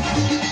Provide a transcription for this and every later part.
má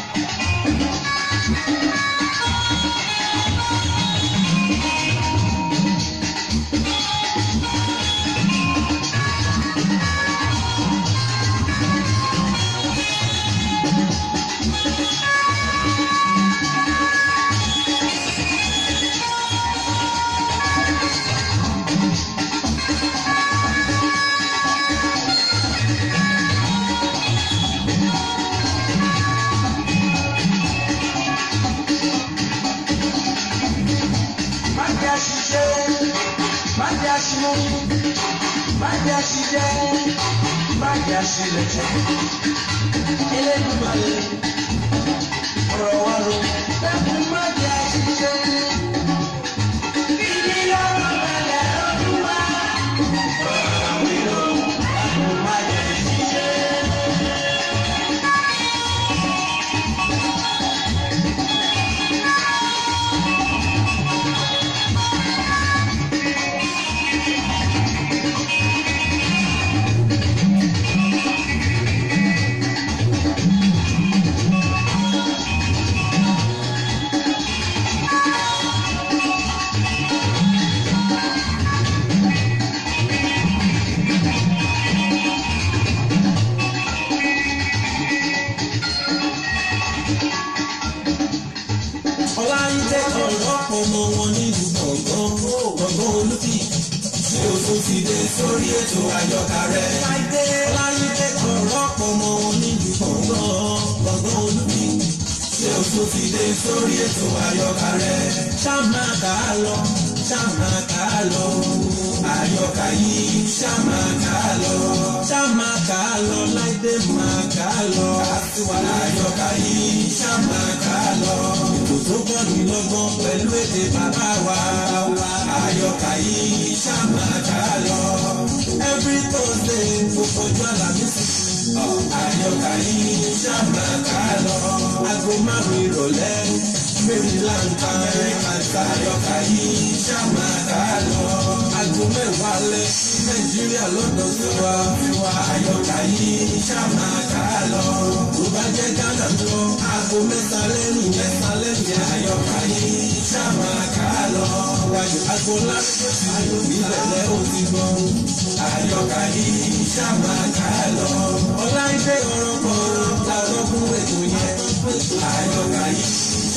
ọmọ wọn nílùú gbọ̀ngàn gbọ̀ngàn olùfì. Ṣé o tún ti dé sórí ètò àyọkà rẹ. ọláyídé ọ̀rọ̀ ọmọ wọn nílùú gbọ̀ngàn gbọ̀ngàn olùfì. Ṣé o tún ti dé sórí ètò àyọkà rẹ. ṣáàmà kà á lọ ṣáàmà kà á lọ. Àyọkà yìí ṣáàmà kà á lọ. Ṣáàmà kà á lọ láìdé máa kà á lọ. Àyọkà yìí ṣáàmà kà á lọ tó gbọ́ ní lọ́gbọ́n pẹ̀lú èdè bàbá wa. Àyọkà yìí ṣáàmà kà á lọ every thursday gbogbo ọjọ́ àlàmísì àyọkà yìí ṣáàmà kà á lọ aago márùn-ún ìrọ̀lẹ́ maryland amẹ́ríkà àyọkà yìí ṣáàmà kà á lọ aago mẹ́wàá lẹ́ nàìjíríà lọ́dọ̀ tó wá wá àyọkà yìí ṣáàmà kà á lọ tó bá jẹ́ ghana lọ aago mẹ́ta lẹ́nu mẹ́ta lẹ́nu àyọkà yìí ṣáàmà kà á lọ wájú aago lásìkò ayọ̀ ó ti gbọ́ àyọkà yìí ṣáàmà kà á lọ ọláìdé ọ̀rọ̀ kan làwọn fún ètò yẹn. Àyọkà yìí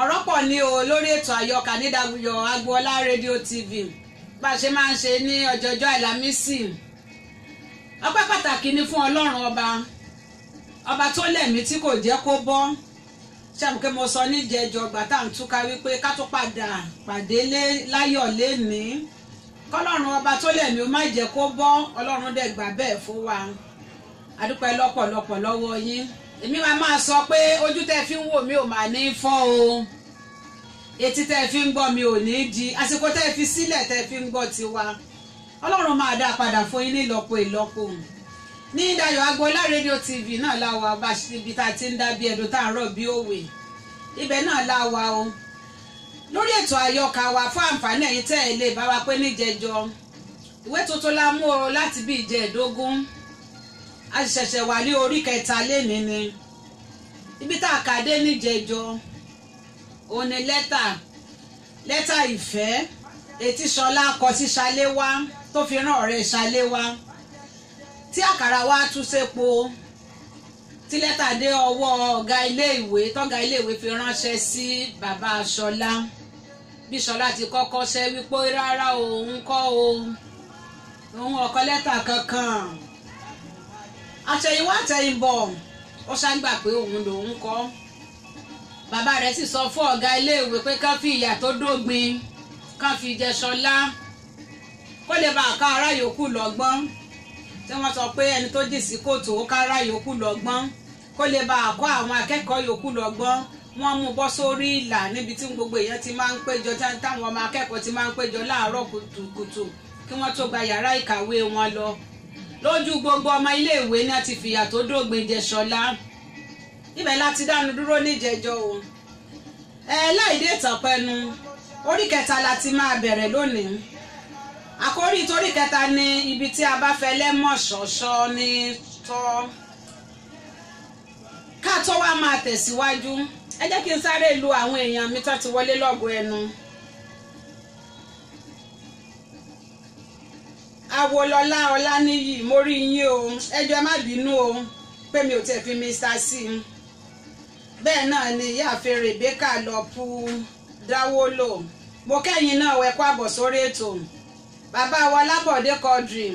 ọ̀rọ̀ pọ̀ ní o lórí ètò àyọkà nídàgbùyọ̀ agboola rédíò tv bá a ṣe máa ń ṣe ní ọjọ́jọ́ àlámísì ọpẹ́ pàtàkì ni fún ọlọ́run ọba. Ọba tó lẹ̀mí tí kò jẹ́ kó bọ́. Ṣàmùkẹ́ mo sọ níjẹ̀jọ ọgbà tá à ń túká wípé ká tó padà pàdé láyọ̀ lénìí. Kọ́lọ́run ọba tó lẹ̀mí ó má jẹ́ kó bọ́ ọlọ́run dẹ̀ gbà bẹ́ẹ̀ fún wa. Adúpẹ́ lọ́pọ̀lọpọ̀ lọ́wọ́ yín èmi máa máa sọ pé ojú tẹ́ fi ń wò mí ò máa ní fọ́ o. Etí tẹ́ fi ń gbọ́ mi ò ní di. Àsìkò tẹ́ fi sílẹ̀ tẹ́ fi ń gbọ́ tiwa. Ọlọ́run máa dá padà fún yín ní ìlọ́po ìlọ́po. Ní Dayọ̀ Agboola rédíò tv náà la wà bá ibi tá a ti ń dá bí ẹdun tá a rọ̀ bí òwe. Ibẹ̀ náà la wà o. Lórí ètò àyọkà wa fún àǹfààní ẹ̀yin tẹ́ ẹ lè bá wa pé níjẹjọ. Ìwé tuntun la mú o láti bí ìjẹ́ẹ̀dógún a ṣẹ̀ṣẹ̀ wà ní orí kẹta lénìí ni. Ibi tá a kà dé níjẹjọ òun ni lẹ́tà. Lẹ́tà ìfẹ́ etí Ṣọlá kọ sí Ṣaléwá tó fi rán ọ̀rẹ́ Ṣaléwá. Tí àkàrà wa tú sépo tí lẹ́tà dé ọwọ́ ọ̀gá iléèwé tọ́gá iléèwé fi ránṣẹ́ sí bàbá Ṣọlá. Bí Ṣọlá ti kọ́kọ́ ṣẹ́ wípé rárá òun kọ́ o. Òun ọkọ lẹ́tà kankan àtẹ̀yìnwá àtẹ̀yìnbọ̀. Ó ṣàgbà pé òun lòun kọ́. Bàbá rẹ̀ sì sọ fún ọ̀gá iléèwé pé ká fi ìyà tó dógbin ká fi jẹ Ṣọlá. Kó lè bá àká ará yòókù lọ́gbọ́n. Tí wọ́n sọ pé ẹni tó jì sí kòtò ó ká ará yòókù lọ́gbọ́n. Kó lè bá àkọ́ àwọn akẹ́kọ̀ọ́ yòókù lọ́gbọ́n. Wọ́n mú bọ́ sórí ìlà níbi tí gbogbo èèyàn ti máa ń péjọ tá- táwọn ọmọ akẹ́kọ̀ọ́ ti máa ń péjọ láàárọ̀ kùtùkùtù kí wọ́n tó gba yàrá ìkàwé wọn lọ lójú gbogbo ọmọ iléèwé náà ti fìyà tó dógbin jẹ ṣọlá. Ibẹ̀ láti dánu dúró níjẹjọ́ o. Ẹ láìdé orí kẹta la ti máa bẹ̀rẹ̀ lónìí. Àkórí torí kẹta ni ibi tí a bá fẹ́ lẹ́mọ̀ ṣọ̀ṣọ́ ní tọ́. Ká tó wá máa tẹ̀síwájú ẹ jẹ́ kí n sáré lu àwọn èèyàn mi tó ti wọlé lọ́gọ̀ ẹnu. Awolọlá ọláníyì mo rí yín o. Ẹjọ́ má bínú o pé mi ò tẹ̀ fi mr. I bẹ́ẹ̀ náà ni ìyáàfin rebecca lọ́pù dáwọ́lò mo kẹ́yìn náà ẹ kú àbọ̀ sórí ètò. Bàbá wa lábọ̀dé kọdrì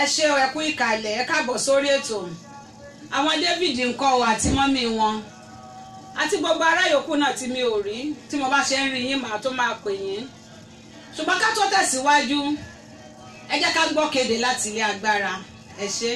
ẹ ṣe ẹ kú ìkàlẹ̀ ẹ káàbọ̀ sórí ètò. Àwọn david ńkọ́ o àti mọ́mì wọn. Àti gbogbo ará náà tí mi ò rí tí mo bá ṣe ń rí yín màá tó máa pè yín. Ṣùgbọ́n ká tó tẹ̀síwájú ẹ jẹ́ ká gbọ́ kéde láti ilé agbára ẹ ṣé.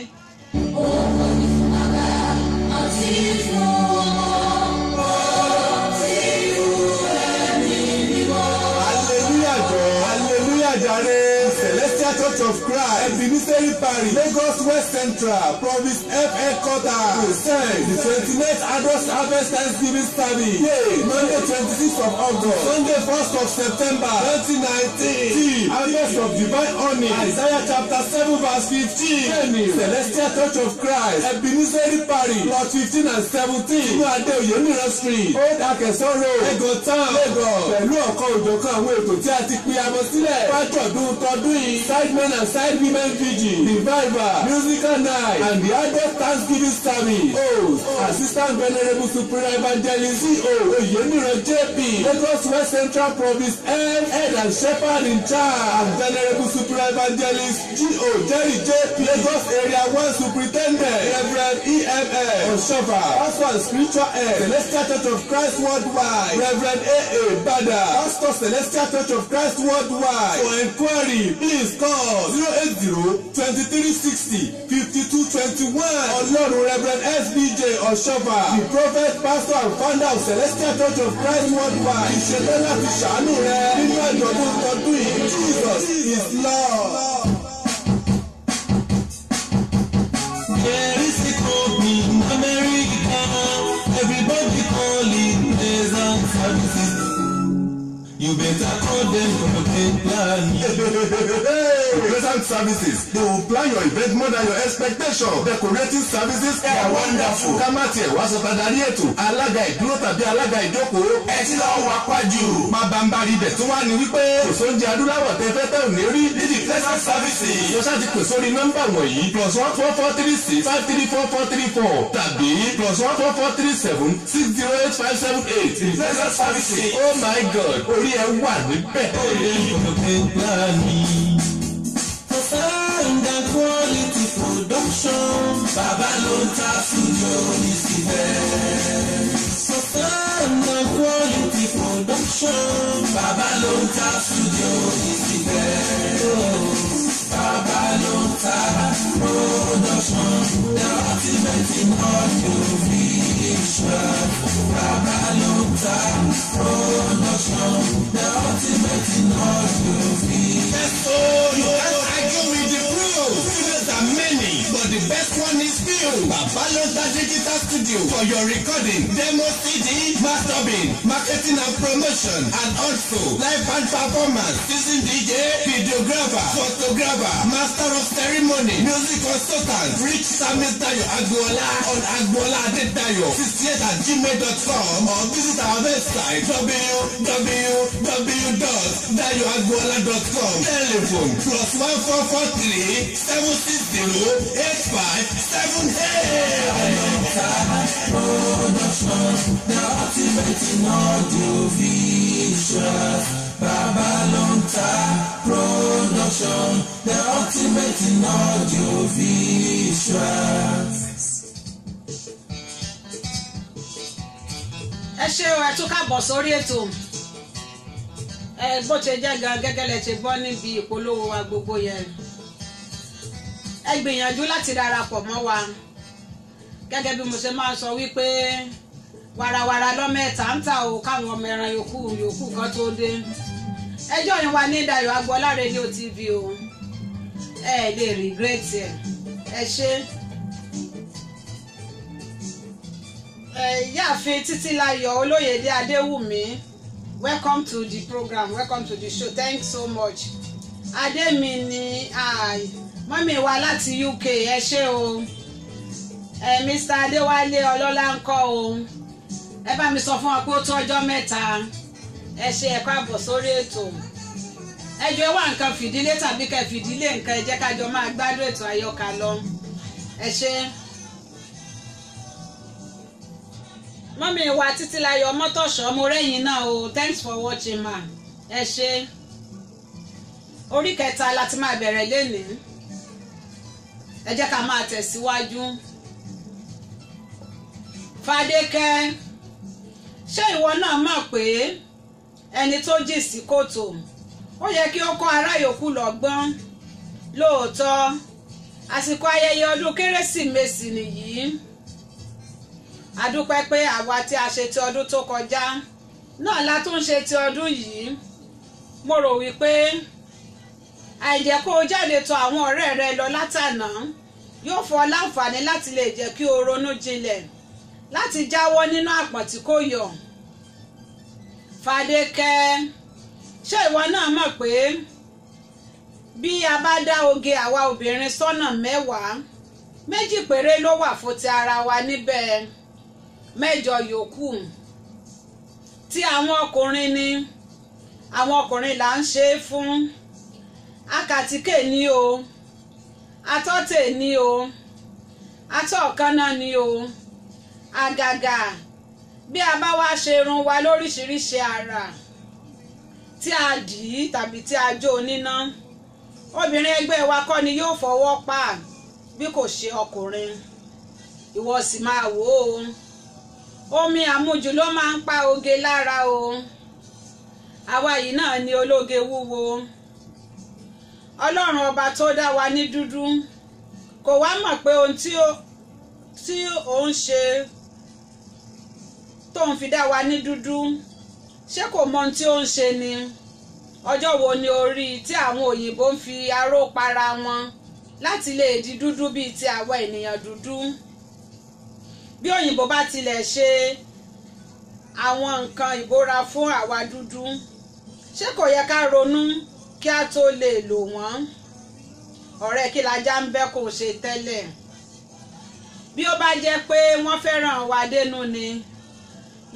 Church of christ ebenezer parish lagos west central province f headquarter present the twenty-ninth adult harvest thanksgiving service. Day monday twenty-sixth of august. Sunday first of september twenty nineteen. theme harvest of divine honey. Isaiah chapter seven verse fifteen. Venue celestial church of christ ebenezer parish plot fifteen and seventeen. Inú adé oyèmíràn street old akẹsọ road egon town. Lagos. Pẹ̀lú ọ̀kan òjọ̀kan àwọn ètò tí a ti pín amọ̀ sílẹ̀. Fájọ̀dún tọdún yìí men and side women vigil revival musical night and the adult thanksgiving service. Host assistant venerable supreme evangelist co oyèmíràn jp lagos west central province head head and shepherd in charge. And venerable supreme evangelist go jerry jp lagos area one superintendent reverend emf oshofa pastor and spiritual head celestial church of christ worldwide reverend aa bada pastor celestial church of christ worldwide. For enquiry please call zero eight zero twenty three sixty fifty two twenty one ọlọ́run reverend sbj oshofa the prophet pastor and founder of celestial church of christ worldwide ìṣẹ̀lẹ̀ láti ṣàánú rẹ nínú àjọ̀dún tọdún yìí jesus is lord. There is a club in America. Everybody calling pleasant services. You better call them for the plan. Present services they will plan your event more than your expectation. Decorating services are wonderful. Ká má tiẹ̀ wá sọ tadarí ètò. Alága ìdúró tàbí alága ìjókòó. Ẹ ti lọ wá pàjù. Má bá ń bari ibẹ̀ tó wá ní wípé. Kò sóúnjẹ adúláwọ̀ tẹ fẹ́ tẹ̀ ò ní rí. Nídìí present services. Yọ̀ṣà ti pè sórí nọ́mbà wọ̀nyí. Plus one four four three six five three four four three four. Tàbí plus one four four three seven six zero eight five seven eight. Present services. Oh my God! Orí ẹ wà níbẹ̀. And quality production, Baba ló ń ta studio ní síbẹ̀. And quality production, Baba ló ń ta studio ní síbẹ̀. Baba ló ń ta production, the ultimate in audio visual. Baba ló ń ta production, the ultimate in audio visual. Oh, you can't argue with the pros. Studios are many, but the best one is few. Babalota Digital Studio for your recording, demo CD, mastering, marketing and promotion, and also live band performance, season DJ, videographer, photographer, master of ceremony, music consultant, reach Samis Dayo Agboola on Agboola Adedayo, 68 at gmail.com or visit our website www.dayoagboola.com. Telephone plus one four four three seven six zero eight five seven eight. The ultimate in audio visual. Babalonta production. The ultimate audio visual. ẹ ṣe o ẹ tún káàbọ̀ sórí ètò bó ṣe jẹ́ gan gẹ́gẹ́ lẹ ṣe gbọ́ níbi ìpolówó wa gbogbo yẹn ẹ gbìyànjú láti darapọ̀ mọ́ wa. Gẹ́gẹ́ bí mo ṣe máa sọ wípé warawara lọ́mẹ́ta ń ta o káwọn ọmọ ẹran yòókù yòókù kan tó dé. Ẹjọ́ yẹn wà ní Dayọ̀ Agbọ́lá rédíò tv o. Ẹ lè regret ẹ. Ẹ ṣe ẹ yáàfin Títílayọ̀ Olóyèdé Adéwùmí welcome to the program welcome to the show. Thanks so much. Adémi ni mọ́mí wa láti UK ẹ ṣé o. Ẹ Mr Adéwálé ọlọ́lá ń kọ́ o. Ẹ bá mi sọ fún wa pé ó tó ọjọ́ mẹ́ta. Ẹ ṣe ẹ̀kọ́ àbọ̀ sórí ètò. Ẹ jọ wá nǹkan fìdílé tàbí kẹ́ fìdílé nǹkan ẹ jẹ́ ká jọ máa gbádùn ètò àyọkà lọ. Ẹ ṣé. mọ́mí wa Títílayọ̀ mọ́tòṣọ́ mo rẹ́yìn náà o. Thanks for watching ma. Ẹ ṣé. Orí kẹta láti máa bẹ̀rẹ̀ lénìí ẹ jẹ́ ká máa tẹ̀síwájú. Fadékẹ́ ṣé ìwọ náà mọ̀ pé ẹni tó jì sí kòtò ó yẹ kí ó kọ́ ará yòókù lọ́gbọ́n lóòótọ́ àsìkò ayẹyẹ ọdún kérésìmesì nìyí. A dúpẹ́ pé àwa tí a ṣe ti ọdún tó kọjá náà la ti ọdún yìí. Mo rò wípé àìjẹ́ kó o jáde tọ̀ àwọn ọ̀rẹ́ rẹ lọ látànà yóò fọ láǹfààní láti lè jẹ́ kí o ronú jinlẹ̀ láti jáwọ́ nínú àpọ̀n tí kò yọ. Fadékẹ́ ṣé ìwọ náà mọ̀ pé bí a bá dá oge àwa obìnrin sọ́nà mẹ́wàá méjì péré ló wà fún ti ara wa níbẹ̀? Mẹ́jọ yòókù. Tí àwọn ọkùnrin ni àwọn ọkùnrin là ń ṣe é fún akàtíkè ní o. Atọ́tẹ̀ ní o. Atọ́ọ̀kánná ní o. Àgàgà bí a bá wá ṣe irun wa lóríṣiríṣi àrà tí a dì í tàbí tí a jó níná obìnrin ẹgbẹ́ wa kọ́ ni yóò fọwọ́ pa bí kò ṣe ọkùnrin. Ìwọ sì máa wò ó. Omi àmujù ló máa ń pa oge lára o. Àwa yìí náà ni ológe wúwo ọlọ́run ọba tó dá wa ní dúdú kò wá mọ̀ pé ohun tí ó ń ṣe tó ń fi dá wa ní dúdú ṣé kò mọ ohun tí ó ń ṣe ni? Ọjọ́ wo ni orí tí àwọn òyìnbó ń fi aró para wọn láti lè di dúdú bíi ti àwa ènìyàn dúdú? Bí òyìnbó bá tilẹ̀ ṣe àwọn nǹkan ìbora fún àwa dúdú ṣé kò yẹ ká ronú kí a tó lè lò wọ́n. Ọ̀rẹ́ kí lajá ń bẹ́ kò ṣe tẹ́lẹ̀. Bí ó bá jẹ́ pé wọ́n fẹ́ràn wa dénú ni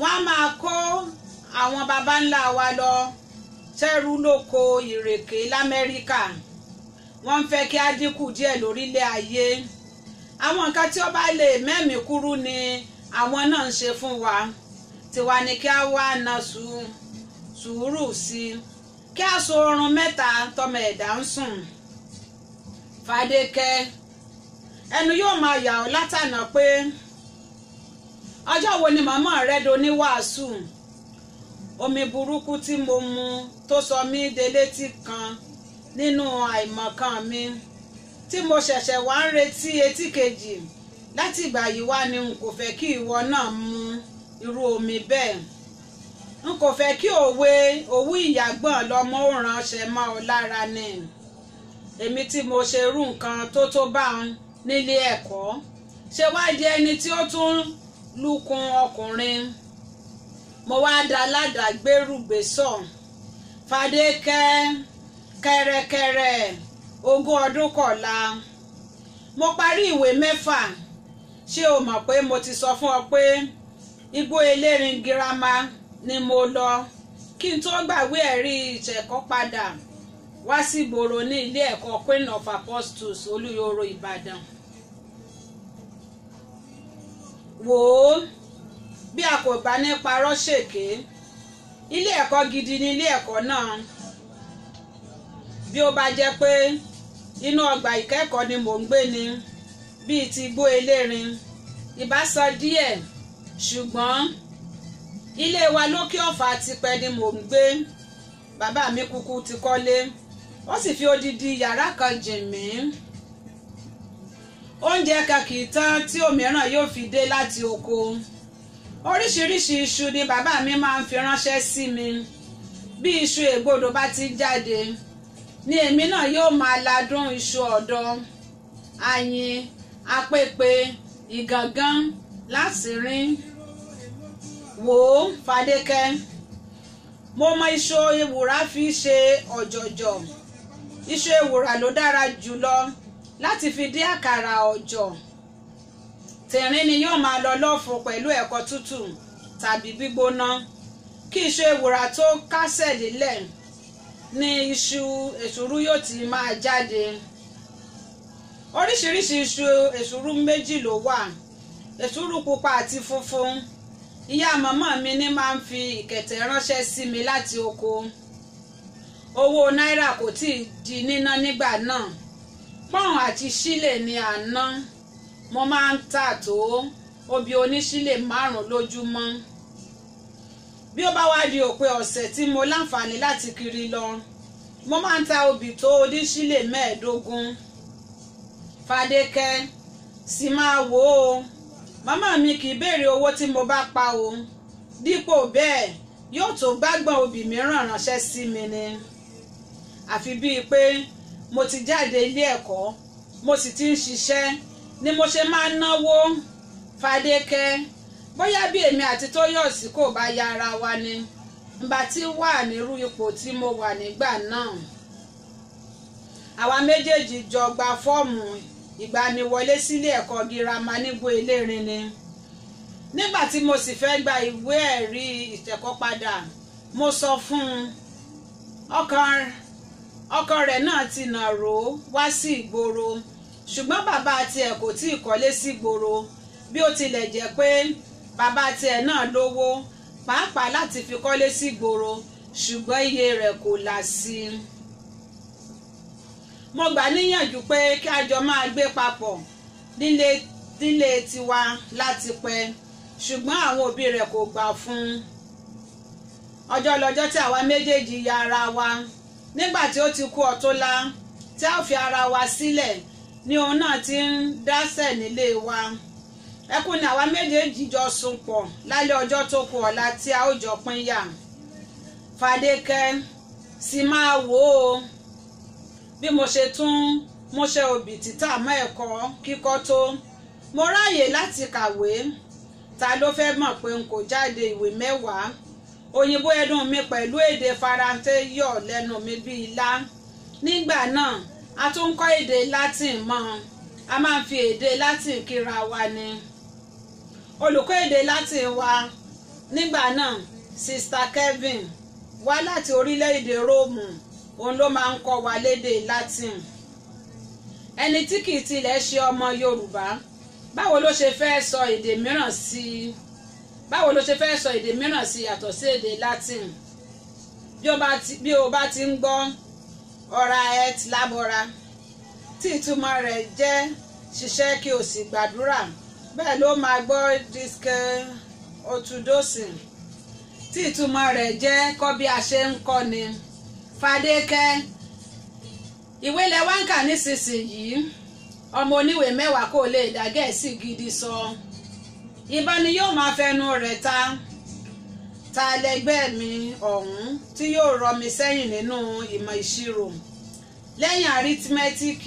wọ́n á máa kó àwọn baba ńlá wa lọ ṣẹ́rú lóko ìrèké lamẹ́ríkà. Wọ́n ń fẹ́ kí á dínkù díẹ̀ lórílẹ̀ ayé. Àwọn nǹkan tí ó bá lè mẹ́mìí kúrú ni àwọn náà ń ṣe fún wa. Tiwa ni kí á wá na sùúrù sí i kí so oorun mẹ́ta tọmọ ẹ̀dá ń sùn. Fadékẹ́ ẹnu yóò máa yà ọ́ látànà pé ọjọ́ wo ni màmá rẹ do ní wàásù? Omi burúkú tí mo mu tó sọ mí delétí kan nínú àìmọ̀kan mi tí mo ṣẹ̀ṣẹ̀ wá ń retí etí kejì. Láti ìgbà yìí wá ni n kò fẹ́ kí ìwọ náà mu irú omi bẹ́ẹ̀ n kò fẹ́ kí òwe òwú ìyàgbọ́n lọ́mọ ò ránṣẹ́ mọ́ ọ lára ni. Èmi tí mo ṣe irú nǹkan tó tó bá ń nílé ẹ̀kọ́. Ṣe wá di ẹni tí ó tún lukun ọkùnrin? Mo wá da aládàgbérùgbésọ̀ Fadékẹ́ kẹrẹkẹrẹ ogún ọdún kọ̀la. Mo parí ìwé mẹ́fà. Ṣé o mọ̀ pé mo ti sọ fún ọ pé igbó elérin girama ni mo lọ. Kí n tó gbàgbé ẹ̀rí ìṣẹ̀kọ́ padà wá sí ìgboro ní ilé ẹ̀kọ́ Queen of Apostles Olúyọ̀rọ̀ Ìbàdàn. Wò ó bí a kò bá ní parọ́ ṣèké ilé ẹ̀kọ́ gidi ní ilé ẹ̀kọ́ náà. Bí ó bá jẹ́ pé inú ọgbà ìkẹ́kọ̀ọ́ ni mò ń gbé ni bíi ti igbó elérin ìbá sọ díẹ̀ ṣùgbọ́n ilé wa lókè ọ̀fà tipẹ́ ni mò ń gbé. Bàbá mi kúkú ti kọ́lé. Ó sì fi odidi yàrá kan jìn mí. Oúnjẹ kan kì í tán tí òmíràn yóò fi dé láti oko. Oríṣiríṣi iṣu ni bàbá mi máa ń fi ránṣẹ́ sí mi. Bí iṣu ègbodò bá ti jáde ni èmi náà yóò máa ladún iṣu ọ̀dọ̀. Ayin apèpè ìgàngán lásìrín wò ó fàdékẹ́ mo mọ iṣu ewùrà fi ṣe ọ̀jọ̀jọ̀. Iṣu ewùrà ló dára jùlọ láti fi dín àkàrà ọ̀jọ̀. Tìrín ni yóò máa lọ lọ́fun pẹ̀lú ẹ̀kọ tútù tàbí gbígbóná. Kí iṣu ewùrà tó kásẹ̀ lílẹ̀ ní iṣu èsúrú yóò ti máa jáde. Oríṣiríṣi iṣu èsúrú méjì ló wà. Èsúrú pupa àti funfun ìyá màmá mi ní máa ń fi ìkẹ̀tẹ̀ ránṣẹ́ sí mi láti oko. Owó náírà kò tí ì di níná nígbà náà. Pọ́ùn àti sílè ni à ń ná. Mo máa ń tà tó obì oníṣílè márùn lójúmọ́. Bí ó bá wá di òpin ọ̀sẹ̀ tí mo láǹfààní láti kiri lọ mo máa ń ta obì tó oníṣílè mẹ́ẹ̀ẹ́dógún. Fàdékẹ́ sì máa wò ó màmá mi kì í béèrè owó tí mo bá pa o. Dípò bẹ́ẹ̀ yóò tó gbágbọ́n obì mìíràn ránṣẹ́ sí mi ni. Àfi bíi pé mo ti jáde ilé ẹ̀kọ́ mo sì ti ń ṣiṣẹ́ ni mo ṣe máa náwó. Fàdékẹ́ bóyá bí èmi àti tóyọ̀sí kò bá ya wa ni nbà tí wà nírú ipò tí mo wà nígbà náà. Àwa méjèèjì jọ gba fọ́ọ̀mù ìgbaniwọlé sílé ẹ̀kọ́ girama nígbó elérin ni. Nígbà tí mo sì fẹ́ gba ìwé ẹ̀rí ìtẹ̀kọ́ padà mo sọ fún un ọkàn ọkàn rẹ̀ náà ti nàró wá sí ìgboro. Ṣùgbọ́n bàbá tiẹ̀ kò tí ì kọ́lé sí ìgboro. Bí ó tilẹ̀ jẹ́ pé bàbá tiẹ̀ náà lówó pàápàá láti fi kọ́lé sí ìgboro ṣùgbọ́n iye rẹ̀ kò là sí i mo gbà níyànjú pé kí a jọ máa gbé papọ̀ nílé nílé tiwa láti pẹ́. Ṣùgbọ́n àwọn òbí rẹ̀ kò gbà fún ọjọ́ lọ́jọ́ tí àwa méjèèjì ya ara wa nígbà tí ó ti kú ọ̀tọ́lá tí a fi ara wa sílẹ̀ ni òun náà ti ń dásẹ̀ nílé wa. Ẹkún ni àwa méjèèjì jọ sùn pọ̀ lálẹ́ ọjọ́ tó kù ọ̀la tí a ó jọ pín yà fàdékẹ́ sì máa wò ó bí mo ṣe tún múṣẹ́ obì títà mọ́ ẹ̀kọ́ kíkọ́ tó mo ráàyè láti kàwé. Ta ló fẹ́ mọ̀ pé n kò jáde ìwé mẹ́wàá? Òyìnbó ẹdùn mi pẹ̀lú èdè faransé yọ̀ lẹ́nu mi bíi ilá. Nígbà náà a tún ń kọ́ èdè latin mọ́. A máa ń fi èdè latin kíra wa ni. Olùkọ́ èdè latin wa nígbà náà sista kevin wá láti orílẹ̀-èdè róòmù òun ló máa ń kọ́ wa lédè latin. Ẹni tí kì í tilẹ̀ ṣe ọmọ yorùbá báwo ló ṣe fẹ́ sọ èdè mìíràn sí i? Báwo ló ṣe fẹ́ sọ èdè mìíràn sí yàtọ̀ sí èdè latin? Bí o bá ti ń gbọ́ ọ̀ra et labora tí ìtumọ̀ rẹ̀ jẹ́ ṣiṣẹ́ kí o sì gbàdúrà bẹ́ẹ̀ ló máa gbọ́ disque otudosin tí ìtumọ̀ rẹ̀ jẹ́ kọ́ bí a ṣe ń kọ́ ni fadékẹ́ ìwé lẹ wá ń kà nísinsìnyí. Ọmọ oníwèé mẹ́wàá kò lè dá gẹ̀ẹ́sì gidi sọ. Ìbọn ni yóò máa fẹnu rẹ̀ ta. Ta lẹgbẹ́ mi ọ̀hún tí yóò rọ mi sẹ́yìn nínú ìmọ̀ ìṣirò. Lẹ́yìn arithmetic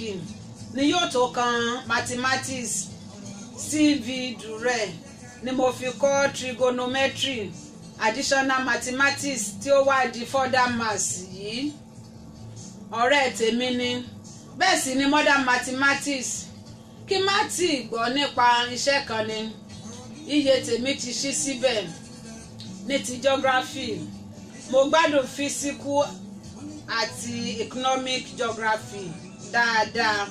ni yóò tó kan mathematics cv dure ni mo fi kọ́ trigonometry additional mathematics tí ó wá di further maths yìí. Ọ̀rẹ́ tèmi ni. Bẹ́ẹ̀ sì ni modern mathematics. Kí má tí ì gbọ́ nípa iṣẹ́ kan ni. Iye tèmi ti ṣí síbẹ̀ ní ti geography. Mo gbádùn physical àti economic geography dáadáa.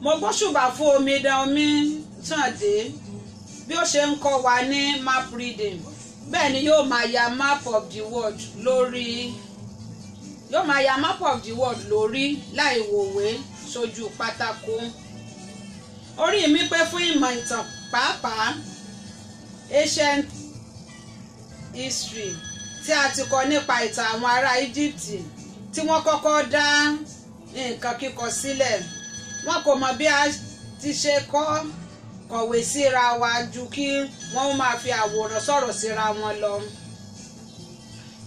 Mo gbóṣùbà fún omidan omi tàn dé. Bí ó ṣe ń kọ́ wa ní map reading bẹ́ẹ̀ ni yóò máa ya map of the world lórí yóò máa ya map of the world lórí láì wòwe sójú pátákó. Orí mi pé fún ìmọ̀ ìtàn pàápàá ancient history tí a ti kọ nípa ìtàn àwọn ará Egypt tí wọ́n kọ́kọ́ dá nǹkan kíkọ sílẹ̀. Wọn kò mọ̀ bí a ti ṣe kọ́ kọ̀wé síra wa ju kí wọ́n máa fi àwòrán sọ̀rọ̀ síra wọn lọ.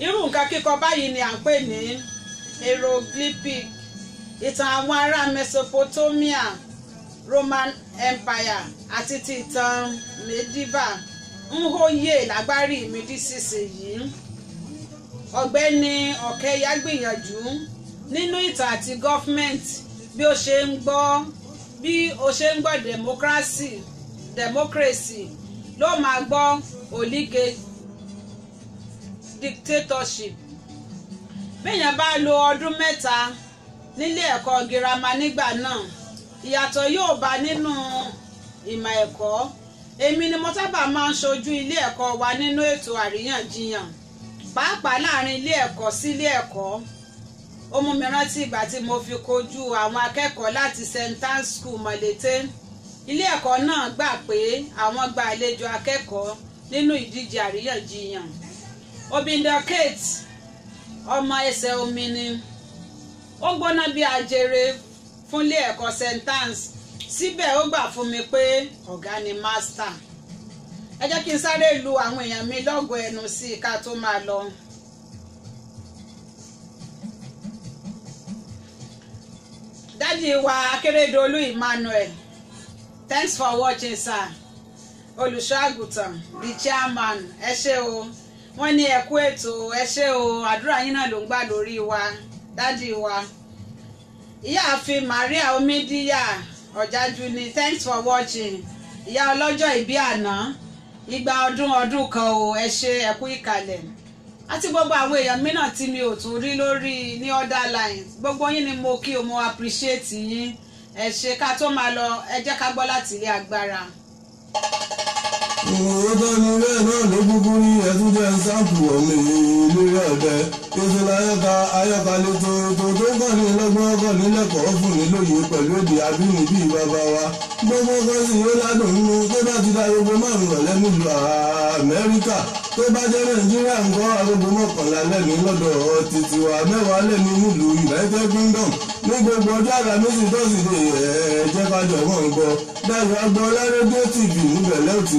irú nǹkan kíkọ báyìí ni à ń pè ní hieroglyphic. Ìtàn àwọn ará Mesopotamia Roman Empire àti ti ìtàn medieval. Ń hóyè lágbárí mi dí sísìnyí ọ̀gbẹ́ni ọ̀kẹ́yà gbìyànjú nínú ìtàn àti gọ́fìmẹ̀ntì bí ó ṣe ń gbọ́ bí ó ṣe ń gbọ́ democracy democracy ló máa gbọ́ olige dictatorship. Béèyàn bá lo ọdún mẹ́ta nílé ẹ̀kọ́ girama nígbà náà ìyàtọ̀ yóò bá nínú ìmọ̀ ẹ̀kọ́. Èmi ni mo sábà máa ń ṣojú ilé ẹ̀kọ́ wa nínú ètò àríyànjiyàn pàápàá láàárín ilé ẹ̀kọ́ sí ilé ẹ̀kọ́ ó mú mi rántí ìgbà tí mo fi kojú àwọn akẹ́kọ̀ọ́ láti st school mọ̀lété ilé ẹ̀kọ́ náà gbà pé àwọn gba àlejò akẹ́kọ̀ọ́ nínú ìdíje àríyànjiyàn. Obinder kate ọmọ ẹsẹ̀ omi ni. Ó gbóná bí ajere fúnlé ẹ̀kọ́ st anne's. Síbẹ̀ ó gbà fún mi pé ọ̀gá ni master ẹ jẹ́ kí n sáré lu àwọn èèyàn mi lọ́gọ̀ọ́ ẹnu sí i ká tó máa lọ. Dádì wa akérèdọ́lù emmanuel. Thanks for watching sir. Olùṣọ́àgùtàn the chairman ẹ ṣé o. Wọ́n ní ẹ kú ètò ẹ ṣé o. Àdúrà yín náà ló ń gbà lórí wa dádì wa. Ìyáàfin maria omidiya ọ̀jájú ni. Thanks for watching. Ìyá ọlọ́jọ́ ìbí àná igba ọdún ọdún kan o. Ẹ ṣé ẹ kú ìkàlẹ̀ àti gbogbo àwọn èèyàn mìíràn tí mi ò tún rí lórí ní other lines. Gbogbo yín ni mo kí o mo appreciate yín. Ẹ ṣé ká tó máa lọ ẹ jẹ́ ká gbọ́ láti ilé agbára. òótọ́ ni bẹ́ẹ̀ náà ló kúkú ní ẹtún jẹ́ sáàpù ọ̀mì lórí ọ̀dẹ ètò ayọ́ka ayọ́ka lẹ́tọ́ ètò tó kàn ní lọ́gbọ́n kàn ní lẹ́kọ̀ọ́ fún ní lóye pẹ̀lú èdè abínibí bàbá wa. Gbogbo kan sì yóò ládùn nínú tó bá ti da gbogbo márùn rọ̀lẹ́ nílùú Amẹ́ríkà tó bá jẹ́ Nàìjíríà ń kọ́ agogo mọ́kànlá lẹ́ni lọ́dọ̀ títí wa mẹ́wàá lẹ́ni nílùú United Kingdom. Ní gbogbo ọjọ́ àlàmísì tọ́sídẹ̀ẹ́ ẹ̀ jẹ́ ká jọ mọ́ ń gbọ́. Dáyọ̀ agbọ́lá rédíò tv níbẹ̀ lẹ́ọ̀tì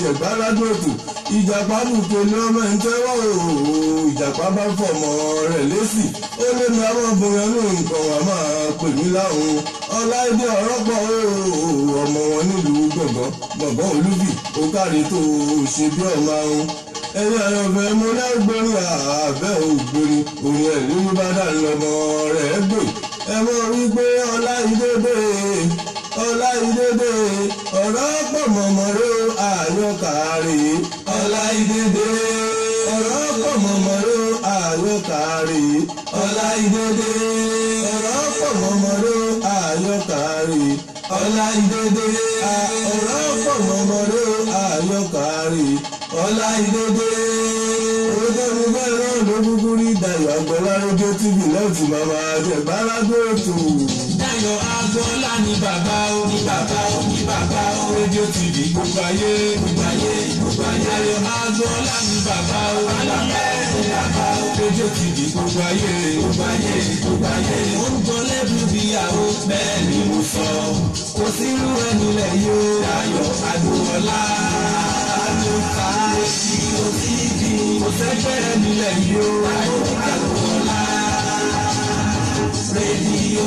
jẹ gbáládùn ètò ìjàpá bùkélé ọmọ ẹ̀ ń tẹ́wọ́ ooo ìjàpá bá fọmọ rẹ̀ lésì ó lé mi àwọn obìnrin ní nǹkan wà máa pè mí láwọn ọláìdé ọ̀rọ̀ pọ̀ ooo ọmọ wọn nílùú gbọ̀ngàn gbọ̀ngàn olúbì ó kárí tó ṣe bí ọmọ ahun ẹ̀yin àyànfẹ́ mo lágbórin àbẹ́ ògbóni. Òun ẹ̀ ní bá dà lọ́mọ rẹ̀ gbé. Ẹ mọ̀ wípé ọláìdé ọláìdédé ọ̀rọ̀ pọ̀ mọ̀mọ́rọ́ àyọkàrè ọláìdédé ọ̀rọ̀ pọ̀ mọ̀mọ́rọ́ àyọkàrè ọláìdédé ọ̀rọ̀ pọ̀ mọ̀mọ́rọ́ àyọkàrè ọláìdédé ọ̀rọ̀ pọ̀ mọ̀mọ́rọ́ àyọkàrè ọláìdédé olórí bẹ́ẹ̀ náà ló kúkú rí Dayọ̀ Agbọ́lá rédíò tv lẹ́ẹ̀tì màmá àjẹgbáradó ètò. Dayọ̀ Agbọ́lá ní bàbá ó ní bàbá ó ní bàbá ó rédíò tv gbogbo ayé. Gbogbo ayé gbogbo ayé. Dayọ̀ Agbọ́lá ní bàbá ó ní bàbá ó ní bàbá ó rédíò tv gbogbo ayé. Gbogbo ayé gbogbo ayé. Ó ń gbọ́ lẹ́bù bíyàwó bẹ́ẹ̀ ni mo sọ. Kò sí irú ẹni lẹ̀ yóò Dayọ̀ Agbọ́lá ló ká rédíò tv. Kò sẹ́gbẹ́ ẹni lẹ̀ yóò Dayọ̀ Agbọ́lá rédíò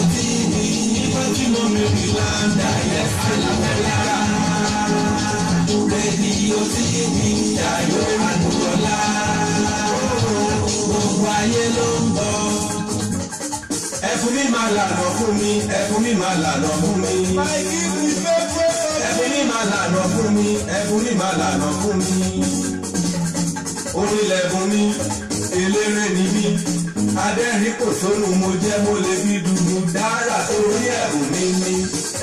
tí mo mẹ́rin láńdà yẹ alámẹ́ríkà rédíò tv Dayọ̀ Adúọlá gbogbo ayé ló ń bọ̀ ẹfun mi máa lànà fún mi ẹfun mi máa lànà fún mi lànà fún mi ẹfun mi máa lànà fún mi. Onílẹ̀ fún mi eléré ni mí. Adẹ́rìn kò sónú mo jẹ́ mo lè fi dúdú dára torí ẹ̀bùn mi ní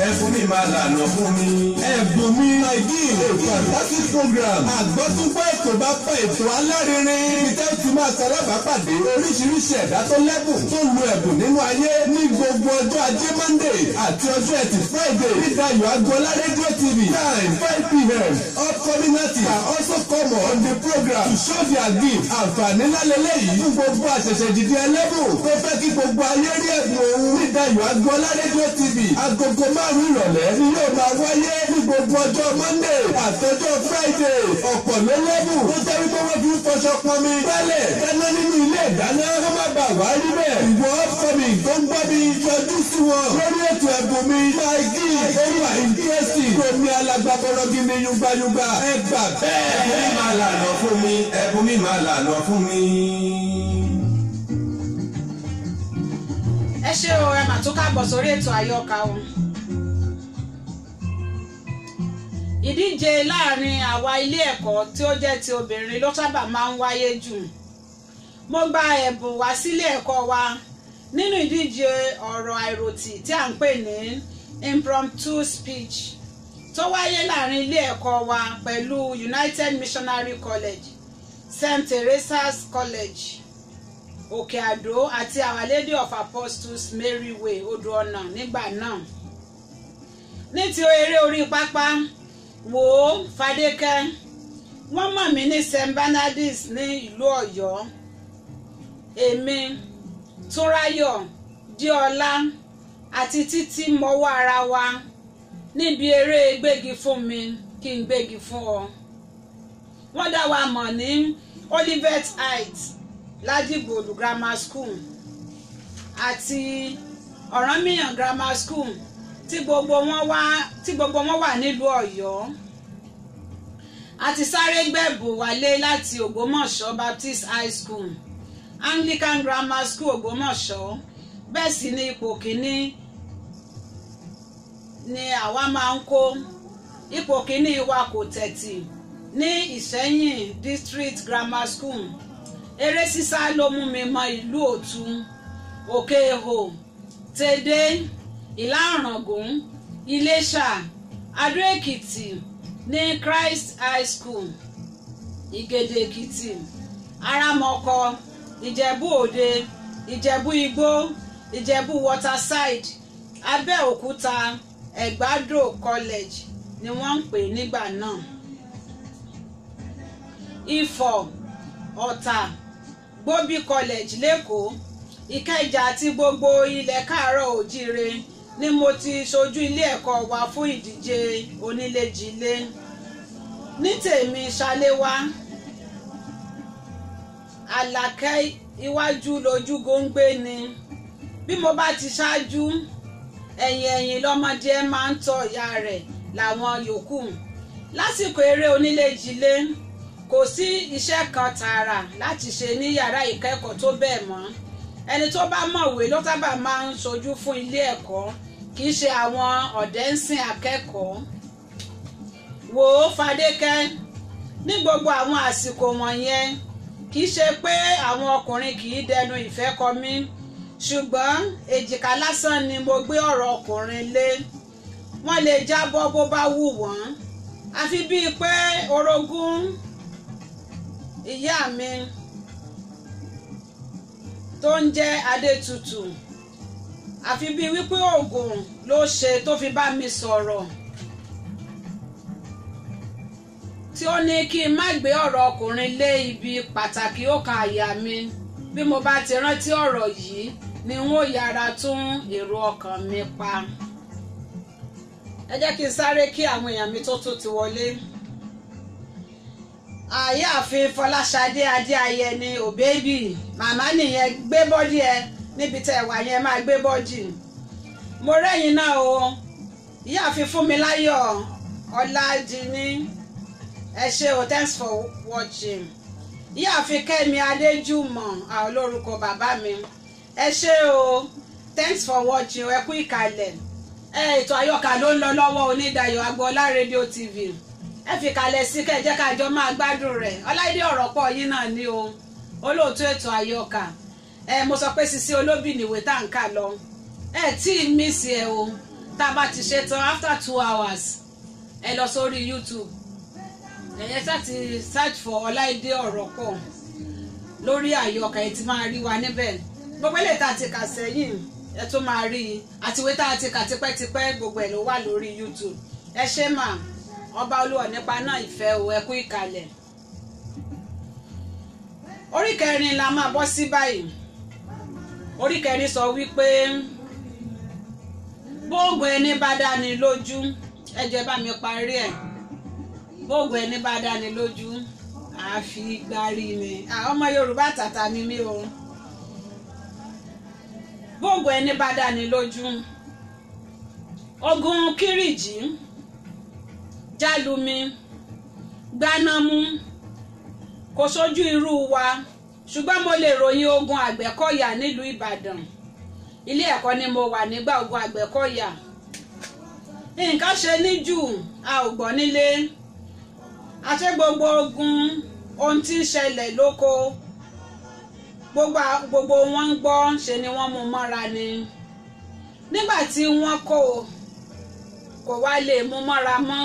ẹ̀bùn mi máa lànà fún mi. ẹ̀bùn mi. Ideal a fantastic program. Àgbọ́túnpọ̀ ètò bá pẹ́ ètò alárinrin. Ibi tẹ́ ti máa ṣalábàápàdé oríṣiríṣi ẹ̀dá tó lẹ́bùn tó lu ẹ̀bùn nínú ayé ní gbogbo ọjọ́ ajé monday àti ọjọ́ ẹtì friday. Ní Dayọ̀ Agbọ́lá rédíò tv time five pm upcoming artists can also come on the program to show their gift. Àǹfààní lálẹ́lẹ́ yìí fún gbogbo àṣẹ̀ṣẹ̀ dìde ẹlẹ́bùn tó fẹ́ kí gbogbo ayé rí ẹ̀bùn. Òun ní Dayọ̀ Agbọ́lá rédíò tv agogo márùn ìrọ̀lẹ́ ni yóò máa wáyé ní gbogbo ọjọ́ monday àtọjọ́ friday. Ọ̀pọ̀ ló lẹ́bù. Tó jẹ́ wípé wọ́n fi ń fọṣọ pọnmi. Gbálẹ̀ dáná nínú ilé ìdáná. Kó má bàa wá rí bẹ́ẹ̀ ìwọ fọmi tó ń gbọ́ mi yọjú sí wọn. Lórí ètò ẹ̀bùn mi máa gí ó wà ìdíyèsí omi alágbàbọ̀rọ̀ bí mi yúgbáyúgbá. Ẹ gbà bẹ́ẹ̀. ẹ̀bùn mi máa lànà fún mi. Ẹ̀bùn mi máa lànà fún mi. ẹ ṣé o ẹ mà tún káàbọ̀ sórí ètò àyọkà o. ìdíje láàárín àwa ilé ẹ̀kọ́ tí ó jẹ́ ti obìnrin ló sábà máa ń wáyé jù. mo gba ẹ̀bùn wá sílé ẹ̀kọ́ wa nínú ìdíje ọ̀rọ̀ àìròtì tí à ń pè ní impromptu speech tó wáyé láàárín ilé ẹ̀kọ́ wa pẹ̀lú United Missionary College St. Teresa's College òkè àdó àti our lady of apostles mary way odò ọ̀nà nígbà náà ní ti eré orí pápá ó fadékẹ́ wọ́n mọ̀ mí ní st bernardus ní ìlú ọ̀yọ́. Èmi túnráyọ̀ díọlá àti títí mọ́wọ́ ara wa níbi eré gbégi fún mi kí n gbégi fún ọ. Wọ́n dá wa mọ̀ ní olivet heights ládìgbòlù grammar school àti ọ̀rànmíyàn grammar school tí gbogbo wọn wá tí gbogbo wọn wà nílùú ọ̀yọ́ àti sáré gbẹ̀bù wálé láti ògbómọ̀ṣọ́ baptist high school anglican grammar school ògbómọ̀ṣọ́. Bẹ́ẹ̀ sì ni ipò kínní ni àwa máa ń kó. Ipò kínní wa kò tẹ̀tì ní ìṣẹ́yìn district grammar school. Eré sísá ló mú mi mọ ìlú òtún òkè èhò tèdè ìlà-ọ̀ràngún iléṣà adó-èkìtì ní christ high school ìgèdè èkìtì aramọkọ ìjẹ̀bú òde ìjẹ̀bú igbó ìjẹ̀bú waterside abẹ́òkúta ẹ̀gbádò college ni wọ́n ń pè nígbà náà. Ifọ̀ ọ̀tà gbóbi college lẹ́kọ̀ọ́ ìkẹjà àti gbogbo ilẹ̀ káàárọ̀ òjíire ni mo ti ṣojú ilé ẹ̀kọ́ wa fún ìdíje onílé-jilé. Ní tèmi ṣaléwá àlàkẹ́ iwájú lójú góńgbé ni. Bí mo bá ti ṣáájú ẹ̀yìn ẹ̀yìn lọ́mọdé máa ń tọ́ ìyá rẹ̀ làwọn yòókù. Lásìkò eré onílé-jilé kò sí iṣẹ́ kan tààrà láti ṣe ní yàrá ìkẹ́kọ̀ọ́ tó bẹ́ẹ̀ mọ́. Ẹni tó bá mọ̀wé ló sábà máa ń ṣojú fún ilé ẹ̀kọ́ kì í ṣe àwọn ọ̀dẹ́ǹsìn akẹ́kọ̀ọ́. Wò ó Fadékẹ́ ní gbogbo àwọn àsìkò wọ̀nyẹn kì í ṣe pé àwọn ọkùnrin kì í dẹnu ìfẹ́ kọ mí ṣùgbọ́n èjìká lásán ni mo gbé ọ̀rọ̀ ọkùnrin lé. Wọ́n lè jábọ́ bó bá wù wọ́n. Àfi bíi pé orogún ìyá mi tó ń jẹ́ adétutù àfi bíi wípé oògùn ló ṣe tó fi bá mi sọ̀rọ̀. Tí ó ní kí n má gbé ọ̀rọ̀ ọkùnrin lé ibi pàtàkì ọkàn àyà mi. Bí mo bá ti rántí ọ̀rọ̀ yìí ni n ó yára tún èrò ọkàn mi pa. Ẹ jẹ́ kí n sáré kí àwọn èèyàn mi tó tún ti wọlé. Àyààfin fọláṣadé adéayẹni òbẹ́bì màmá nìyẹn gbé bọ́dí ẹ níbi tẹ́ ẹ wà yẹn máa gbé bọ́dì mo rẹ́yìn náà o. Ìyáàfin fúnmiláyọ̀ ọlájìní ẹ ṣé o thanks for watching. Ìyáàfin kẹ́mi adéjùmọ̀ àwọn olórúkọ bàbá mi. Ẹ ṣé o. Thanks for watching ẹ kú ìkàlẹ̀. Ẹ ètò àyọkà ló ń lọ lọ́wọ́ onídàáyọ̀ agboola rédíò tv ẹ fi kalẹ̀ sí kẹ́ ẹ jẹ́ ká jọ máa gbádùn rẹ̀. Ọláìdé ọ̀rọ̀ pọ̀ yín náà ní o. Olóòtú ètò àyọkà ẹ mo sọ pé sisi olóbì nìwé tá à ń kà lọ. Ẹ tí ì mísì ẹ o. Tá a bá ti ṣe tán after two hours ẹ lọ sórí youtube. Ẹ̀yẹ sáti search for ọláìdé ọ̀rọ̀ pọ̀ lórí àyọkà ẹ ti máa rí wa níbẹ̀. Gbogbo ilé tá a ti kà sẹ́yìn ẹ tún máa rí i. Àtiwé tá a ti kà tipẹ́tipẹ́ gbogbo ẹ̀ ló wà lórí youtube. Ẹ ṣé mà. Ọba olúwa nípa náà ìfẹ́ o ẹ kú ìkàlẹ̀. Orí kẹrin la máa bọ́ sí báyìí orí kẹrin sọ wípé bóògùn ẹni bá dání lójú ẹ jẹ́ bá mi parí ẹ̀. Bóògùn ẹni bá dání lójú àfi gbárí ni. Ọmọ Yorùbá tàtà ni mí o. Bóògùn ẹni bá dání lójú. Ogun Kírìjí Jálumi Gbanámú kò sójú irú wa ṣùgbọ́n mo lè ròyìn ogun Àgbẹ̀kọ̀yà nílùú Ìbàdàn. Ilé ẹ̀kọ́ ni mo wà nígbà ogun Àgbẹ̀kọ̀yà. Nǹkan ṣe ní a ò gbọ́ nílé. Àti gbogbo ogun ohun tí ń ṣẹlẹ̀ lóko. Gbogbo gbogbo wọn ń gbọ́ ṣe ni wọ́n mú mọ́ra ni. Nígbà tí wọ́n kò kò wá lè mú mọ́ra mọ́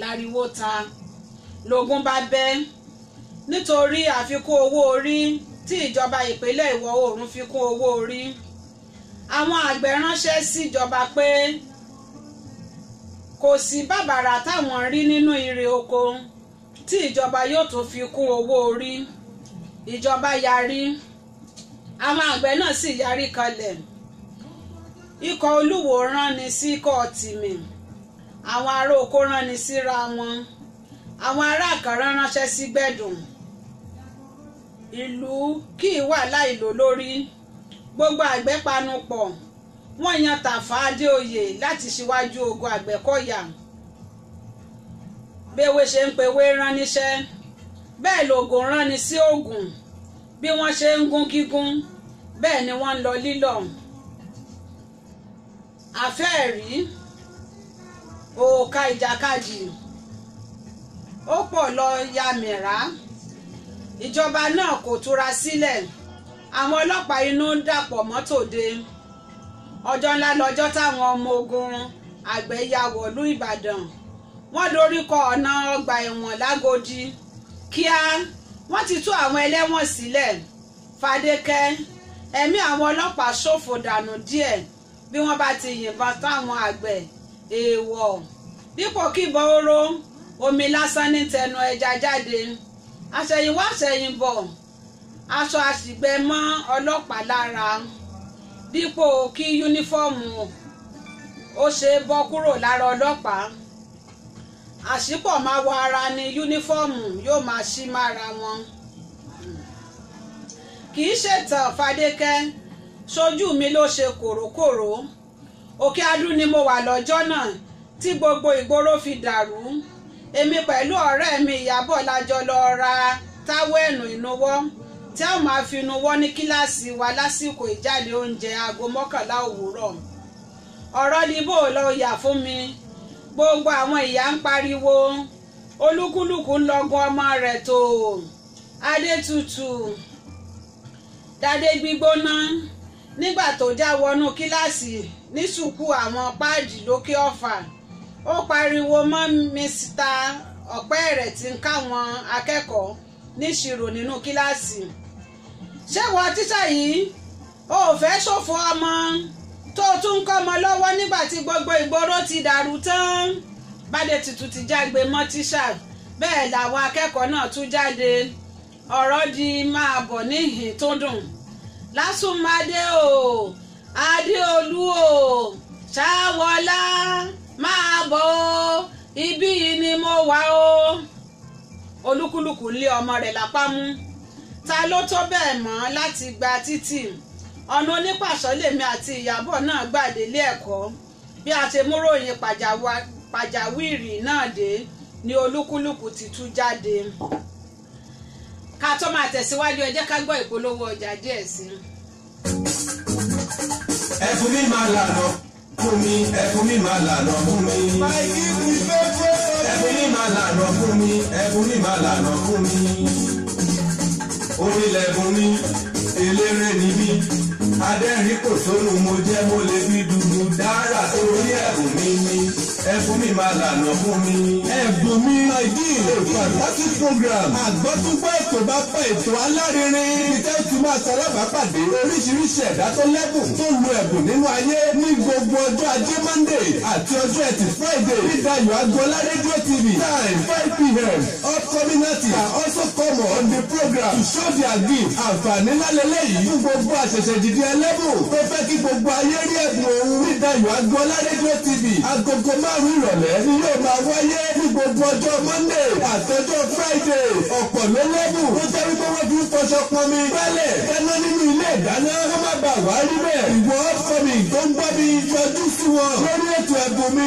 láriwo ta. Lógun bá bẹ́ nítorí àfikún owó orí tí ìjọba ìpínlẹ̀ ìwọ̀ oòrùn fi kún owó orí. Àwọn àgbẹ̀ ránṣẹ́ síjọba pé kò sí bàbàrà táwọn rí nínú irè oko tí ìjọba yóò tún fi kún owó orí. Ìjọba yarí. Àwọn àgbẹ̀ náà sì yarí kalẹ̀. Ikọ̀ olúwo rán ni sí kọ́ọ̀tìmì àwọn ará oko rán ni síra wọn. Àwọn ará àkàrà ránṣẹ́ sí gbẹ̀dùn ìlú kì í wà láìlò lórí. Gbogbo àgbẹ̀ panu pọ̀. Wọ́n yan Tàfà Adéoyè láti ṣíwájú ogun Àgbẹ̀kọ̀yà béwé ṣe ń pewé rán níṣẹ́. Bẹ́ẹ̀ lògùn rán ni sí Ògùn. Bí wọ́n ṣe ń gún gígún bẹ́ẹ̀ ni wọ́n ń lọ lílọ̀. Àfẹ́ẹ̀rí òòka ìjàkadì ó pọ̀ lọ ya mìíràn ìjọba náà kò túra sílẹ̀. Àwọn ọlọ́pàá inú ń dàpọ̀ mọ́tòde ọjọ́ ńlá lọ́jọ́ táwọn ọmọ ogun àgbẹ̀ ya wọ̀lú Ìbàdàn. Wọ́n doríkọ ọ̀nà ọgbà ẹ̀wọ̀n lágodi. Kíá wọ́n ti tú àwọn ẹlẹ́wọ̀n sílẹ̀. Fadékẹ́ ẹ̀mí àwọn ọlọ́pàá ṣòfò dànù díẹ̀. Bí wọ́n bá ti yìnbọn táwọn àgbẹ̀ èèwọ̀. Dípò kíbọn oró omi lásán ní tẹnu ẹja jáde àṣẹ̀yìnwá àṣẹ̀yìnbọ̀ aṣọ àṣìgbẹ mọ́ ọlọ́pàá lára. Dípò kí yúnífọ́ọ̀mù ó ṣe bọ́ kúrò lára ọlọ́pàá. Àṣìpọ̀ máa wọ ara ní yúnífọ́ọ̀mù yóò máa ṣí mára wọn. Kì í ṣètàn Fadékẹ́ sójú mi ló ṣe kòrókòró. Òkè adú ni mo wà lọ́jọ́ náà tí gbogbo ìgboro fi dàrú èmi pẹ̀lú ọ̀rẹ́ mi Ìyábọ̀ lájọ lọ ra táwẹ̀nù ìnuwọ́ tí a máa fi nuwọ́ ní kíláàsì wa lásìkò ìjáde oúnjẹ aago mọ́kànlá òwúrọ̀. Ọ̀rọ̀ ni bó lọ yà fún mi. Gbogbo àwọn ìyá ń pariwo olúkúlùkù ń lọ́gun ọmọ rẹ̀ tó. Adétutù dádé gbígbóná. Nígbà tó já wọnú kíláàsì ní sùkú àwọn páàdì lókè ọ̀fà ó pariwo mọ́ mísítà ọ̀pẹ́ rẹ̀ tí ń káwọn akẹ́kọ̀ọ́ níṣirò nínú kíláàsì. Ṣé wọ́n tíṣà yìí ó fẹ́ ṣòfò ọmọ tó tún ń kọ́ ọmọ lọ́wọ́ nígbà tí gbogbo ìgboro ti dàrú tán? Bádé tuntun ti jágbe mọ́ tíṣà bẹ́ẹ̀ làwọn akẹ́kọ̀ọ́ náà tún jáde. Ọ̀rọ̀ di máa bọ̀ níhìn tó dùn. Lásùnmáde o adéolú o ṣáwọlá máa bọ̀ o ibí yìí ni mo wà o. Olúkúlùkù lé ọmọ rẹ̀ lápá mú. Ta ló tó bẹ́ẹ̀ mọ́ láti gba títì? Ọ̀nà onípàṣọ lèmi àti ìyàbọ̀ náà gbà délé ẹ̀kọ́. Bí a ṣe mú ròyìn pàjáwìrì náà dé ni olúkúlùkù ti tú jáde. Ká tó máa tẹ̀síwájú ẹ jẹ́ ká gbọ́ ìpolówó ọjà díẹ̀ sí i. mi máa lànà fún mi. Ẹfun mi máa lànà fún mi. ẹfun mi máa lànà fún mi. Ẹfun mi máa lànà fún mi. orílẹ̀ ẹ̀bùn mi eléré ni mí. Adẹ́rìn kò sónú mo jẹ́ mo lè fi dùdù dára torí ẹ̀bùn mi ni ẹ̀bùn mi máa lànà fún mi. ẹ̀bùn mi. A fantastic program. Àgbọ́túngbọ́ ètò bá pa ètò alárinrin. Ibi tẹ́ ti máa ṣalábàápàdé oríṣiríṣi ẹ̀dá tó lẹ́bùn tó lu ẹ̀bùn nínú ayé ní gbogbo ọjọ́ ajé monday àti ọjọ́ ẹtì friday. Nídàáyọ̀ agbọ́lá rédíò tv time five pm upcoming artists are also come on the program to show their gift. Àǹfààní lálẹ́lẹ́ yìí fún gbogbo àṣẹ̀ṣẹ̀ dìde ẹlẹ́bùn tó fẹ́ kí gbogbo ayé rí nídàáyọ̀ agbọ́lá rédíò tv agogo márùn-ún ìrọ̀lẹ́ ni yóò máa wáyé ní gbogbo ọjọ́ monday àtọjọ́ friday. Ọ̀pọ̀ ló lẹ́bùn tó jẹ́ wípé wọ́n fi ń fọṣọ pọnmi gbálẹ̀. Dáná nínú ilé ìdáná kó má bàa wá rí bẹ́ẹ̀. Ìwọ upcoming tó ń gbọ́ mi yọjú sí wọn. Lórí ètò ẹ̀bùn mi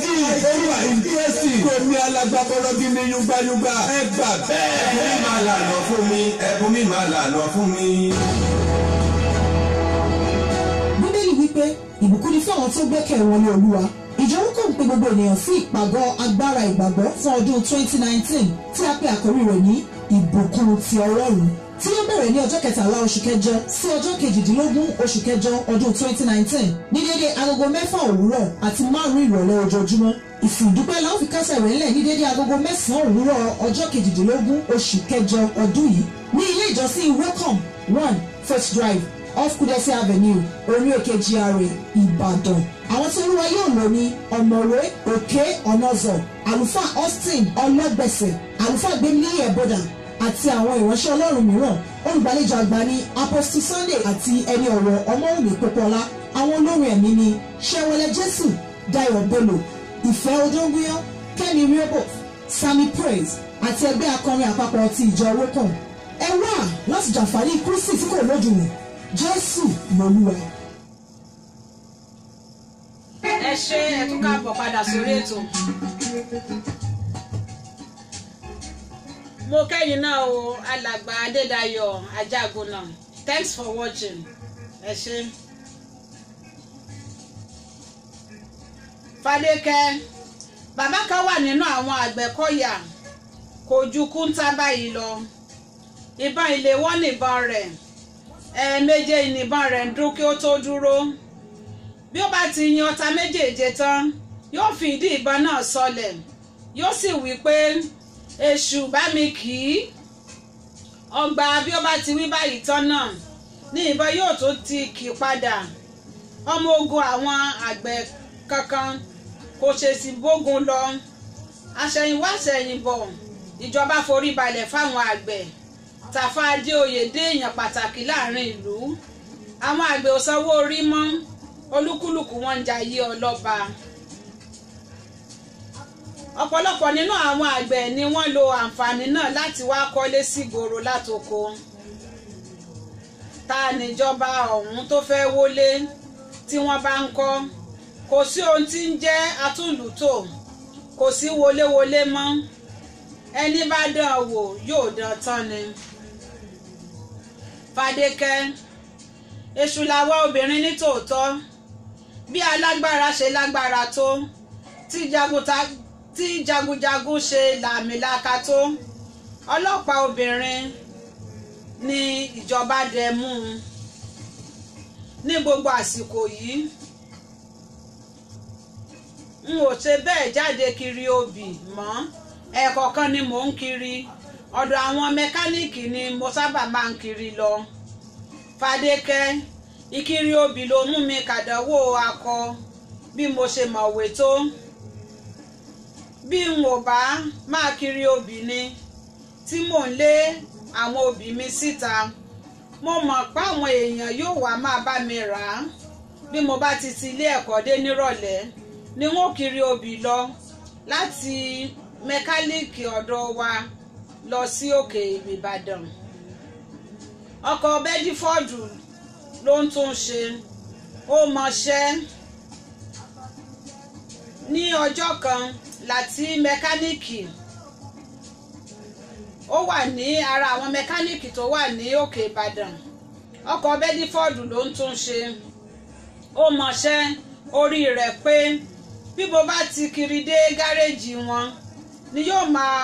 gift ó wà interesting omi alágbàbọ̀rọ̀ gidi yungbayungba ẹ gbà bẹ́ẹ̀. ẹ̀bùn mi máa lànà fún mi ẹ̀bùn mi máa lànà fún mi. bíbélì wípé ìbùkún ni fún àwọn tó gbẹ́kẹ̀ wọn ní olúwa ìjọwọ́ kò ń pe gbogbo ènìyàn sí ìpàgọ́ agbára ìgbàgbọ́ fún ọdún 2019 tí a pè àkórí rẹ̀ ní ìbùkún ti ọlọ́run tí ó bẹ̀rẹ̀ ní ọjọ́ kẹtàlá oṣù kẹjọ sí ọjọ́ kejìdínlógún oṣù kẹjọ ọdún 2019 ní déédéé agogo mẹ́fà òwúrọ̀ àti márùn-ún ìrọ̀lẹ́ ojoojúmọ́. Ìsìn ìdúpẹ́ la ó fi kásẹ̀ rẹ̀ ńlẹ̀ ní déédéé agogo mẹ́sàn-án òwúrọ̀ ọjọ́ kejìdínlógún oṣù kẹjọ ọdún yìí. Ní ilé ìjọsìn welcome one first drive off kudesi avenue orí òkè GRA ìbàdàn. Àwọn tí olúwa yóò lò ní ọ̀mọ̀wé òkè ọ̀nàzọ̀ àlùfáà austin ọlọ́gbẹ̀sẹ̀ àlùfáà gbẹ̀mílẹ̀ ẹ̀bọ̀dà àti àwọn ìránṣẹ́ ọlọ́run mìíràn. Olùgbàlejò àgbà ní apostle sunday àti ẹni ọ̀rọ̀ ọmọwùmí pópọ́lá àwọn olórin ẹ̀mí ní sẹ́wọ́lẹ̀ jésù dayo bello ìfẹ́ odóngúyán kẹ́mi riobo sami praise àti ẹgbẹ́ akọrin àpapọ̀ ti ìjọ wókàn ẹ wá láti jàǹfààní kristi tí kò lójúwò jésù lolúwa. ẹ ṣe ẹ káàbọ̀ padà sórí ètò. mo kẹ́yìn náà o alàgbà adédayọ̀ ajagunà thanks for watching ẹ ṣe. fadékẹ́ bàbá kan wà nínú àwọn àgbẹ̀kọ̀yà kò ju kúńtà báyìí lọ ìbọn ìléwọ́ nìbọn rẹ̀ ẹ̀ẹ̀méje ìnìbọn rẹ̀ ń dún kí ó tó dúró. Bí ó bá ti yin ọta méjèèje tán yóò fi ìdí ìbọn náà sọlẹ̀. Yóò sì wí pé èṣù bá mi kì í. Ọgbà bí ó bá ti wí báyìí tán náà ní ìbọn yóò tó ti kì padà. Ọmọ ogun àwọn àgbẹ̀ kankan kò ṣèṣì bógun lọ. Àṣẹ̀yìnwá àṣẹ̀yìnbọ̀ ìjọba forí balẹ̀ fáwọn àgbẹ̀ tàfà adéoyè dé èèyàn pàtàkì láàárín ìlú. Àwọn àgbẹ̀ ò sanwó orí mọ́. Olúkúlùkù wọn ń jayé ọlọ́ba. Ọ̀pọ̀lọpọ̀ nínú àwọn àgbẹ̀ ni wọ́n lo àǹfààní náà láti wá kọ́lé sígboro látoko. Ta níjọba ọ̀hún tó fẹ́ wọlé tí wọ́n bá ń kọ́? Kò sí ohun tí ń jẹ́ atúlùtò kò sí wọléwọlé mọ́. Ẹni bá dán wò yóò dán tán ni fadékẹ́ èṣù làwa obìnrin ní tòótọ́. Bí alágbára ṣe lágbára tó tí jagunjagun ṣe làmìlaka tó ọlọ́pàá obìnrin ni ìjọba dẹ mú un. Ní gbogbo àsìkò yìí n ò ṣe bẹ́ẹ̀ jáde kiri obì mọ́. Ẹ̀ẹ̀kọ̀ọ̀kan ni mò ń kiri ọ̀dọ̀ àwọn mẹkáníìkì ni mo sábà máa ń kiri lọ. Fadékẹ́ ìkiri obì ló mú mi kàdánwò akọ bí mo ṣe mọ̀wé tó. Bí n ò bá máa kiri obì ni tí mò ń lé àwọn obì mi síta mo mọ̀ pé àwọn èèyàn yóò wá máa bá mi rà á. Bí mo bá ti ti ilé ẹ̀kọ́ dé nírọ̀lẹ́ ni wọ́n kiri obì lọ láti mẹkáníìkì ọ̀dọ̀ wa lọ sí òkè ìbàdàn. Ọkọ̀ bẹ́dífọ́ọ̀dù ló ń tún ṣe. Ó mọṣẹ́. Ní ọjọ́ kan láti mẹkáníìkì. Ó wà ní ara àwọn mẹkáníìkì tó wà ní òkè ìbàdàn. Ọkọ̀ bẹ́dífọ́ọ̀dù ló ń tún ṣe. Ó mọṣẹ́. Orí rẹ̀ pé bí mo bá ti kiri dé gáréèjì wọn ni yóò máa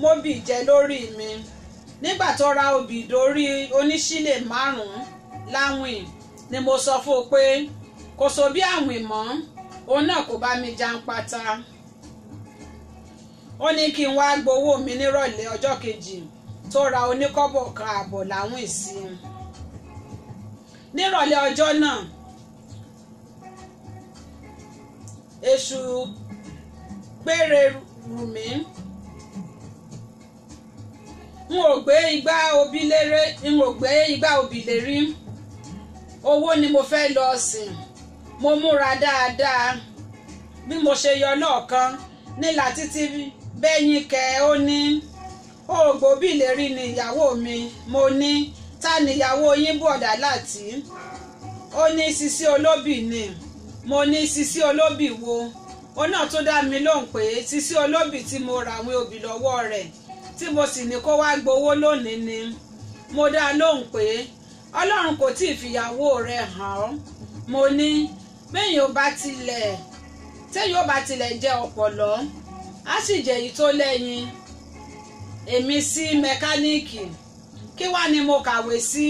móbì jẹ lórí mi. Nígbà tó ra obì dórí oníṣílè márùn-ún láwìn ni mo sọ fún un pé kò so bí àwìn mọ́ òun náà kò bá mi ń pátá. Ó ní kí n wá gbowó mi nírọ̀lẹ́ ọjọ́ kejì tó ra oníkọ́bọ̀ kan ààbọ̀ láwìn sí i. Nírọ̀lẹ́ ọjọ́ náà èṣù péré rù mí n ò gbé igbá obì léré n ò gbé igbá obì lérí owó ni mo fẹ́ lọ sìn. Mo múra dáadáa. Bí mo ṣe yọ lọ́ọ̀kan nílà títí bẹ́yìn kẹ ó ní. Ògbóbì lérí ni ìyàwó mi mo ní. Ta níyàwó yín bọ̀dá láti? Ó ní sisi olóbì ni. Mo ní sisi olóbì wo? Ó náà tún dá mi lóhùn pé sisi olóbì tí mo ra àwọn obì lọ́wọ́ rẹ̀ tí mo sì ní kó wá gbowó lónìí ni. Mo dá lóhùn pé ọlọ́run kò tí ì fìyàwó rẹ̀ hàn ọ́. Mo ní bẹ́yìn ó bá tilẹ̀ téyìn ó bá tilẹ̀ jẹ́ ọ̀pọ̀lọ́ á sì jẹ́ èyí tó lẹ́yìn èmi sí mẹkáníìkì kí wá ni mo kàwé sí?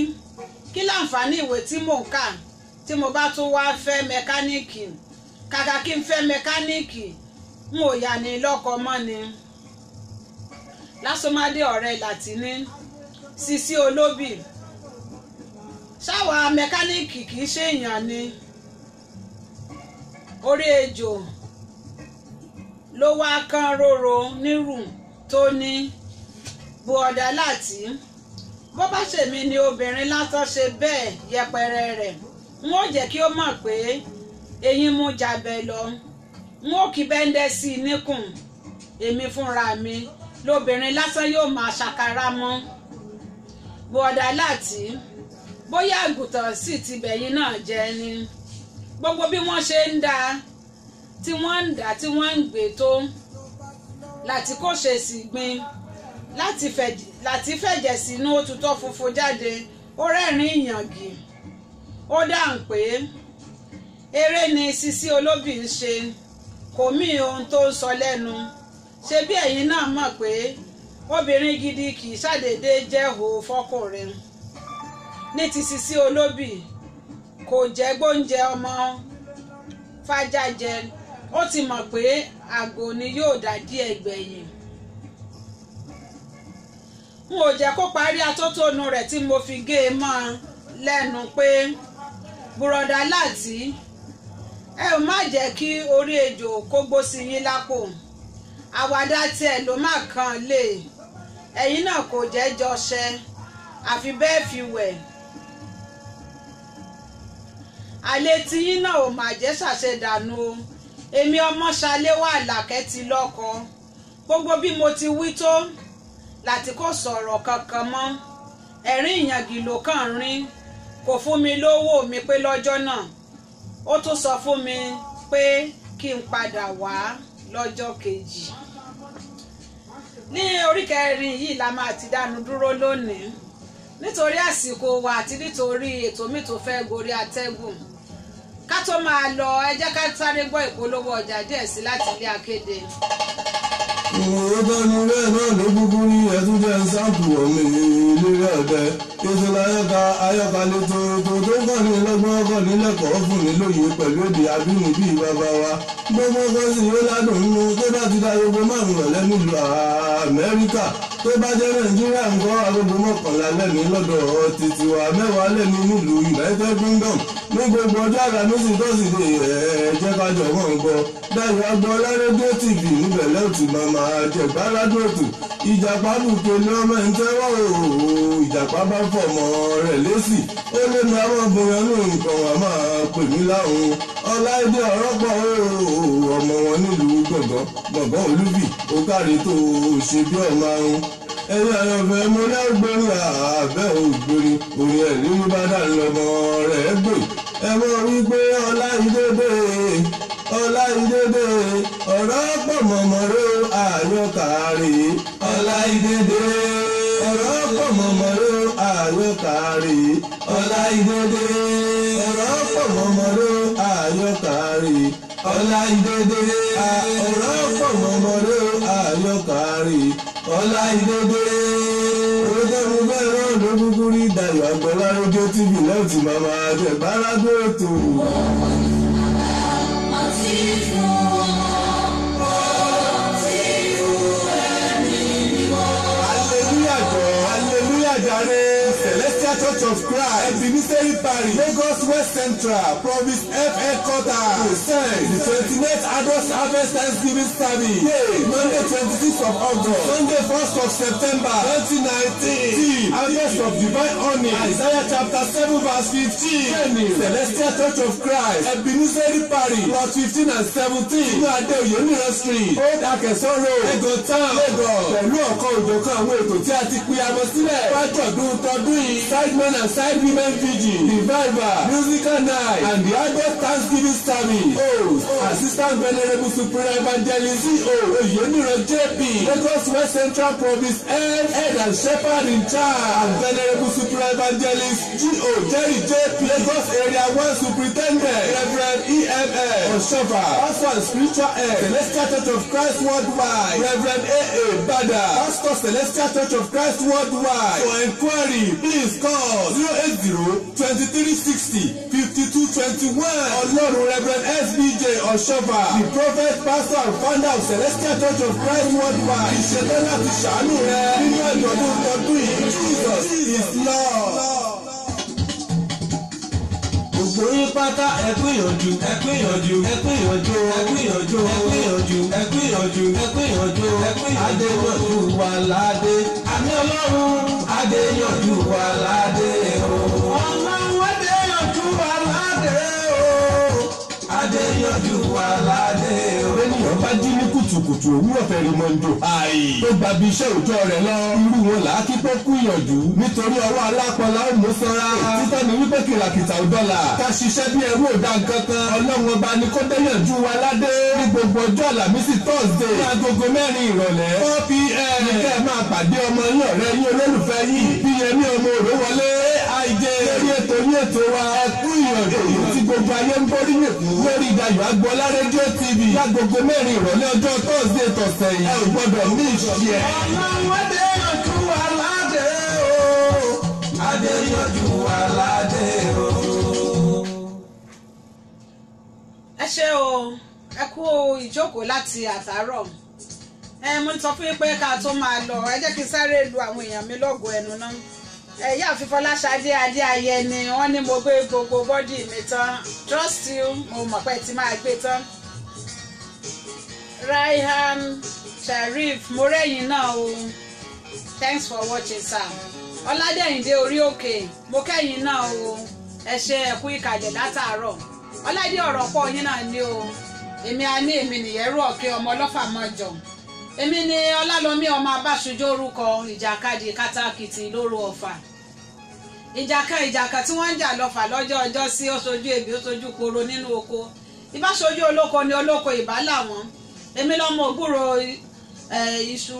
Kí láǹfààní ìwé tí mò ń kà tí mo bá tún wá fẹ́ mẹkáníìkì? Kàkà kí n fẹ́ mẹkáníìkì n ò yà ní lọ́kọ mọ́ ni lásọmádé ọ̀rẹ́ làtìní sisi olóbì. Ṣáwa mẹkáníìkì kì í ṣèèyàn ni. Orí ejò ló wá kán róró nírù tó ní. Bu ọ̀dà láti. Bó bá ṣèmi ni obìnrin látọ́ ṣe bẹ́ẹ̀ yẹpẹrẹ rẹ̀. N ó jẹ́ kí ó mọ̀ pé eyín mú jabẹ lọ. N ó kí bẹ́ńdẹ́ sí i níkùn. Èmi fúnra mi lóbìnrin lásán yóò máa ṣàkárá mọ́. Bu ọ̀dà láti bóyá àgùntàn sì ti bẹ̀yìn náà jẹ́ ni. Gbogbo bí wọ́n ṣe ń dá tí wọ́n ń dá tí wọ́n ń gbé tó láti kó ṣe sì gbin láti fẹ̀jẹ̀ sínú òtútọ́ funfun jáde. Ó rẹ́rìn ìyàngì. Ó dáhùn pé eré ni sisi olóbì ń ṣe. Kò mí ohun tó ń sọ lẹ́nu ṣe bí ẹ̀yin náà mọ̀ pé obìnrin gidi kì í ṣàdédé jẹ́ hò fọ́kùnrin? Ní ti sisi olóbì kò jẹ́ gbóúnjẹ ọmọ fájá jẹ. Ó ti mọ̀ pé àgò ni yóò dá díẹ̀ gbẹ̀yìn. N ò jẹ́ kó parí atótónu rẹ̀ tí mo fi gé e mọ́ lẹ́nu pé bùrọ̀dá láti ẹ má jẹ́ kí orí ejò kó gbó sí yín lápò àwàdà tiẹ̀ ló má kàn lè. Ẹ̀yin náà kò jẹ́ jọṣẹ àfi bẹ́ẹ̀ fi wẹ̀. Àlè tiyín náà ò mà jẹ́ ṣàṣedànù o. Èmi ọmọ ṣaléwà làkẹ́ ti lọ́kọ. Gbogbo bí mo ti wí tó láti kò sọ̀rọ̀ kankan mọ́. Ẹ̀rín ìyàngì ló kàn rín. Kò fún mi lówó mi pé lọ́jọ́ náà. Ó tún sọ fún mi pé kí n padà wá lọ́jọ́ kejì ní orí yìí la máa ti dánu dúró lónìí nítorí àsìkò wa àti nítorí ètò mi tó fẹ́ gorí atẹ́gùn ká tó máa lọ ẹ ká sáré gbọ́ ìpolówó ọjà díẹ̀ sí láti ilé akéde. Bẹ́ẹ̀ náà ló kúkú rí ẹtún jẹ́ sáàpù ọ̀mì ìlérí ọ̀dẹ. Ètò ayọ́ka ayọ́ka lẹ́tọ̀ ètò tó kàn ní lọ́gbọ́n kàn ní lẹ́kọ̀ọ́ fún ní lóye pẹ̀lú èdè abínibí bàbá wa. Gbogbo kan sì ó ládùn nínú tó bá ti da gbogbo márùn-ún rẹ̀ nílùú Amẹ́ríkà. Tó bá jẹ́ Nàìjíríà ń kọ́ agogo mọ́kànlá lẹ́nu lọ́dọ̀ títí wa mẹ́wàá lẹ́nu nílùú United Kingdom. Ní gbogbo ọjọ́ àgbàmísì tó sì dé ẹ̀ jẹ́ ká jọ wọ́n gbọ́. Dáyọ̀ agbọ́lá rédíò TV níbẹ̀ lẹ́ọ̀tì màmá àjẹgbáradùn ètò ìjàpá bùkẹ́ ni ọmọ ẹ̀ ń tẹ́wọ́ òòó ìjàpá bá fọmọ rẹ̀ lésì. Ó lé mi àwọn obìnrin ní nǹkan wà máa pè mí láwọn ọláìdé ọ̀rọ̀ pọ̀ òòó ọmọ wọn nílùú gbọ̀ngàn gbọ̀ngàn olúbì. Ó kárí tó ṣe bí ọmọ àrùn ẹ̀yin àyànfẹ́ mo lágbèrè àbẹ́ ògbèrè orin ẹ̀rí dà lọ́mọ rẹ̀ gbè ẹ mọ̀ wípé ọláìdé ọláìdédé ọ̀rọ̀ pọ̀ mọ̀mọ́rọ́ àyọkàrè ọláìdédé ọ̀rọ̀ pọ̀ mọ̀mọ́rọ́ àyọkàrè ọláìdédé ọ̀rọ̀ pọ̀ mọ̀mọ́rọ́ àyọkàrè ọláìdédé ọ̀rọ̀ pọ̀ mọ̀mọ́rọ́ ọlá ìdédé olódéwù bẹ́ẹ̀ náà ló kúkú rí dayọ̀ àgbọ̀lárugẹ tv náà ti máa máa jẹ bárágbé ètò. ọmọ ti fún ọ. Church of christ ebenezer parish lagos west central province f headquarter present the twenty-eight adult harvest thanksgiving service. Day monday twenty-sixth of august. Sunday first of september twenty nineteen. Harvest of divine honey. Isaiah chapter seven verse fifteen. Venue celestial church of christ ebenezer parish plot fifteen and seventeen. Inú adé oyèmíràn street old akẹsọ road egon town. Lagos. Pẹ̀lú ọ̀kan òjọ̀kan àwọn ètò tí a ti pín amọ̀ sílẹ̀. Fájọ̀dún tọdún yìí side men and side women vigil revival musical night and the adult thanksgiving service. Host assistant venerable supreme evangelist co oyèmíràn jp lagos west central province head head and shepherd in charge. And venerable supreme evangelist go jerry jp lagos area one superintendent reverend emf oshofa pastor and spiritual head celestial church of christ worldwide reverend aa bada pastor celestial church of christ worldwide. For enquiry please call zero eight zero twenty three sixty fifty two twenty one. Ọlọ́run reverend sbj oshofa the prophet pastor and founder celestial church of christ worldwide. Ìṣẹ̀lẹ̀ láti ṣàánú rẹ nínú àjọ̀dún tọdún yìí. Jesus is lord. Gbogbo yín pátá ẹ gbìyànjú ẹ gbìyànjú ẹ gbìyànjú ẹ gbìyànjú ẹ gbìyànjú ẹ gbìyànjú ẹ gbìyànjú ẹ gbìyànjú adéyànjú wà ládé àmì ọlọ́run adéyànjú wà ládé o. ènìyàn bá jí ní kùtùkùtù òwúrọ̀ fẹ́ẹ́ mọ́ ń dò. tó gba bí iṣẹ́ òòjọ́ rẹ̀ lọ. irú wọn là á kí pé kú ìyànjú. nítorí ọwọ́ alápọ̀lá ó mú sanra. títọ́ ni wípé kìràkìtà ò dọ́là. ká ṣiṣẹ́ bí ẹrú òdà kankan. ọlọ́run ọba ni kó déyànjú wa ládé. ní gbogbo ọjọ́ àlàmísì thursday. ní agogo mẹ́rin ìrọ̀lẹ́. four pm. ní kẹ́ ẹ máa pàdé wa. ẹ kú. Gbogbo ayé ń borí nìkú. lórí ìdayọ̀ agbọ́lá rédíò tv. lágogo mẹ́rin ìrọ̀lẹ́ ọjọ́ thursday tọ̀sẹ̀ yìí. ẹ ò gbọ́dọ̀ ní ìṣí ẹ̀. ọlọ́run adéyànjú wà ládé o. adéyànjú wà ládé o. ẹ ṣé o ẹ kú ìjókòó láti àtàárọ̀ ẹ mo sọ fún yín pé ká tó máa lọ ẹ jẹ́ kí n sáré lu àwọn èèyàn mi lọ́gọ̀ọ́ ẹnu náà ẹ yá àfifọláṣadé adé ayẹ ni wọ́n ní mo gbé gbogbo bọ́dì mi tán. Trust you mo mọ̀ pé ti máa gbé tán. Raihan sharif mo rẹ́yìn náà o. Thanks for watching sir. Ọládẹ́yìndé orí òkè mo kẹ́yìn náà o. Ẹ ṣe ẹ̀kú ìkàlẹ̀ látàárọ̀. Ọládé ọ̀rọ̀ pọ̀ yín náà ni o. Èmi ní èmi nìyẹn rú ọ̀kẹ́ ọmọ ọlọ́fà mọ́jọ èmi ni ọlálọ́mí ọmọ abáṣojú orúkọ ìjàkadì kátàkìtì lóru ọ̀fà. Ìjàkan ìjàkan tí wọ́n ń jà lọ́fà lọ́jọ́ ọjọ́ sí ó sojú èbí ó sojú poro nínú oko. Ìbáṣojú olóko ni olóko ìbá làwọn èmi lọ́mọ ògbúrò iṣu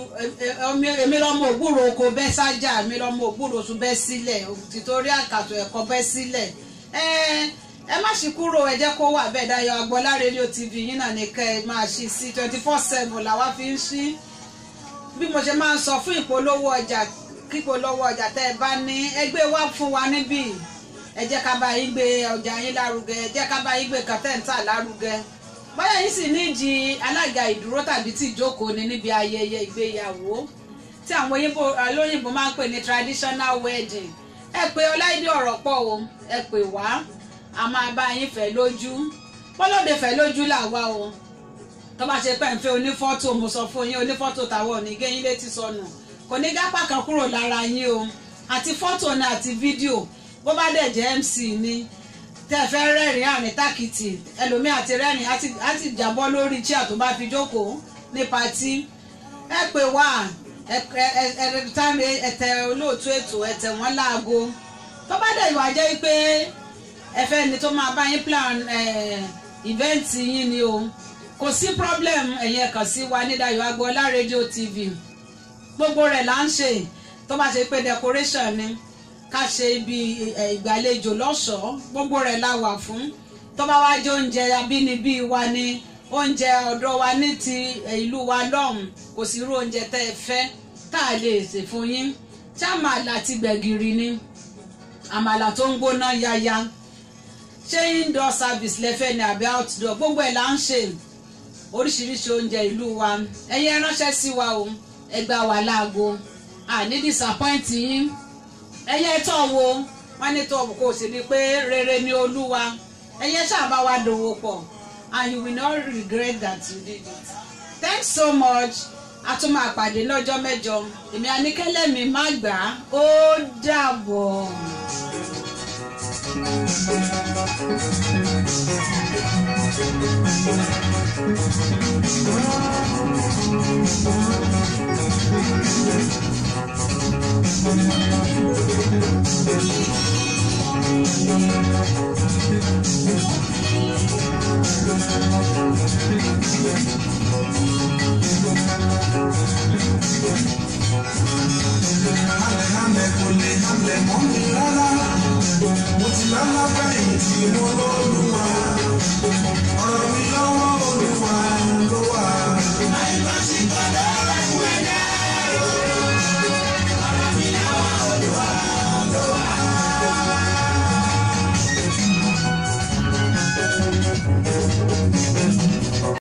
èmi lọ́mọ ògbúrò oko bẹ́ sájà èmi lọ́mọ ògbúrò oṣù bẹ́ sílẹ̀ tìtorí àkàtò ẹ̀kọ́ bẹ́ sílẹ̀ ẹ má ṣì kúrò ẹ jẹ́ kó wà bẹ́ẹ̀. Dayọ̀ Agbọ́lá rédíò tv yín náà ní ẹ máa ṣí sí. twenty four seven làwa fi ń ṣí. Bí mo ṣe máa ń sọ fún ìpolówó ọjà kípolówó ọjà tẹ́ ẹ bá ní ẹ gbé wá fún wa níbí. Ẹ jẹ́ yín gbé ọjà yín lárugẹ ẹ jẹ́ yín gbé kàtẹ́ǹtà lárugẹ. Bóyá yín sì nídìí alága ìdúró tàbí tí ìjókòó ni níbi ayẹyẹ ìgbéyàwó tí àwọn olóyìnbó máa ń pè ní traditional wedding. Ẹ pé ọláìdí ọ̀rọ̀ pọ̀ o ẹ pè wá a máa bá yín fẹ́ lójú. Bọ́lọ́dẹ fẹ́ lójú làwa o. Tó bá ṣe pẹ́ ń fẹ́ onífọ́tò mo sọ fún yín onífọ́tò táwọn ò ní gé yín létí sọnù. Kò ní gápá kan kúrò lára yín o. Àti fọ́tò ni àti fídíò. Bó bá dẹ̀ jẹ́ mc ni tẹ́ fẹ́ rẹ́rìn àrìn tákìtì ẹlòmíì àti rẹ́rìn àti jábọ́ lórí chair tó bá fi jókòó ní patí. Ẹ pè wá ẹtẹ olóòtú ètò ẹtẹ wọn láago. Tó bá dẹ̀ ìwà jẹ́ pé ẹ fẹ́ ni tó máa bá yín plan ìvẹ́ǹtì yín ni o. Kò sí problem ẹ̀yin ẹ kàn sí wa ní Dayọ̀ Agboola rédíò tv gbogbo rẹ̀ là ń ṣe. Tó bá ṣe pé decoration ni ká ṣe ibi ìgbàlejò lọ́ṣọ̀ọ́. Gbogbo rẹ̀ la wà fún. Tó bá wá jẹ oúnjẹ abínibí wa ni oúnjẹ ọ̀dọ̀ wa ní ti ìlú wa lọ́hùn kò sí irú oúnjẹ tẹ́ ẹ fẹ́ tá a lè ṣe fún yín. Tí àmàlà àti gbẹ̀gìrì ni? Àmàlà tó ń gbóná yaya ṣé indoor service lẹ́fẹ̀ẹ́ ni àbí outdoor? Gbogbo ẹ̀ là ń ṣe. Oríṣiríṣi oúnjẹ ìlú wa. Ẹ̀yin ránṣẹ́ sí wa o. Ẹ gbà wá láago. Àní disappoint yín. Ẹ̀yin ẹ tọ̀ wo. Wọ́n ní tó kò sí ni pé rere ni olúwa. Ẹ̀yin ẹ ṣáà bá wa dòwò pọ̀. And you will not regret that you did it. Thanks so much. A tún lọ́jọ́ mẹ́jọ. Èmi àníkẹ́lẹ́ mi má gbà ó dàbọ̀. Hamlẹ̀ hamlẹ̀ kò lè hamlẹ̀ mọ́ mi rárá mo ti lálá báyìí tí mo lọ́ọ́ lù wá.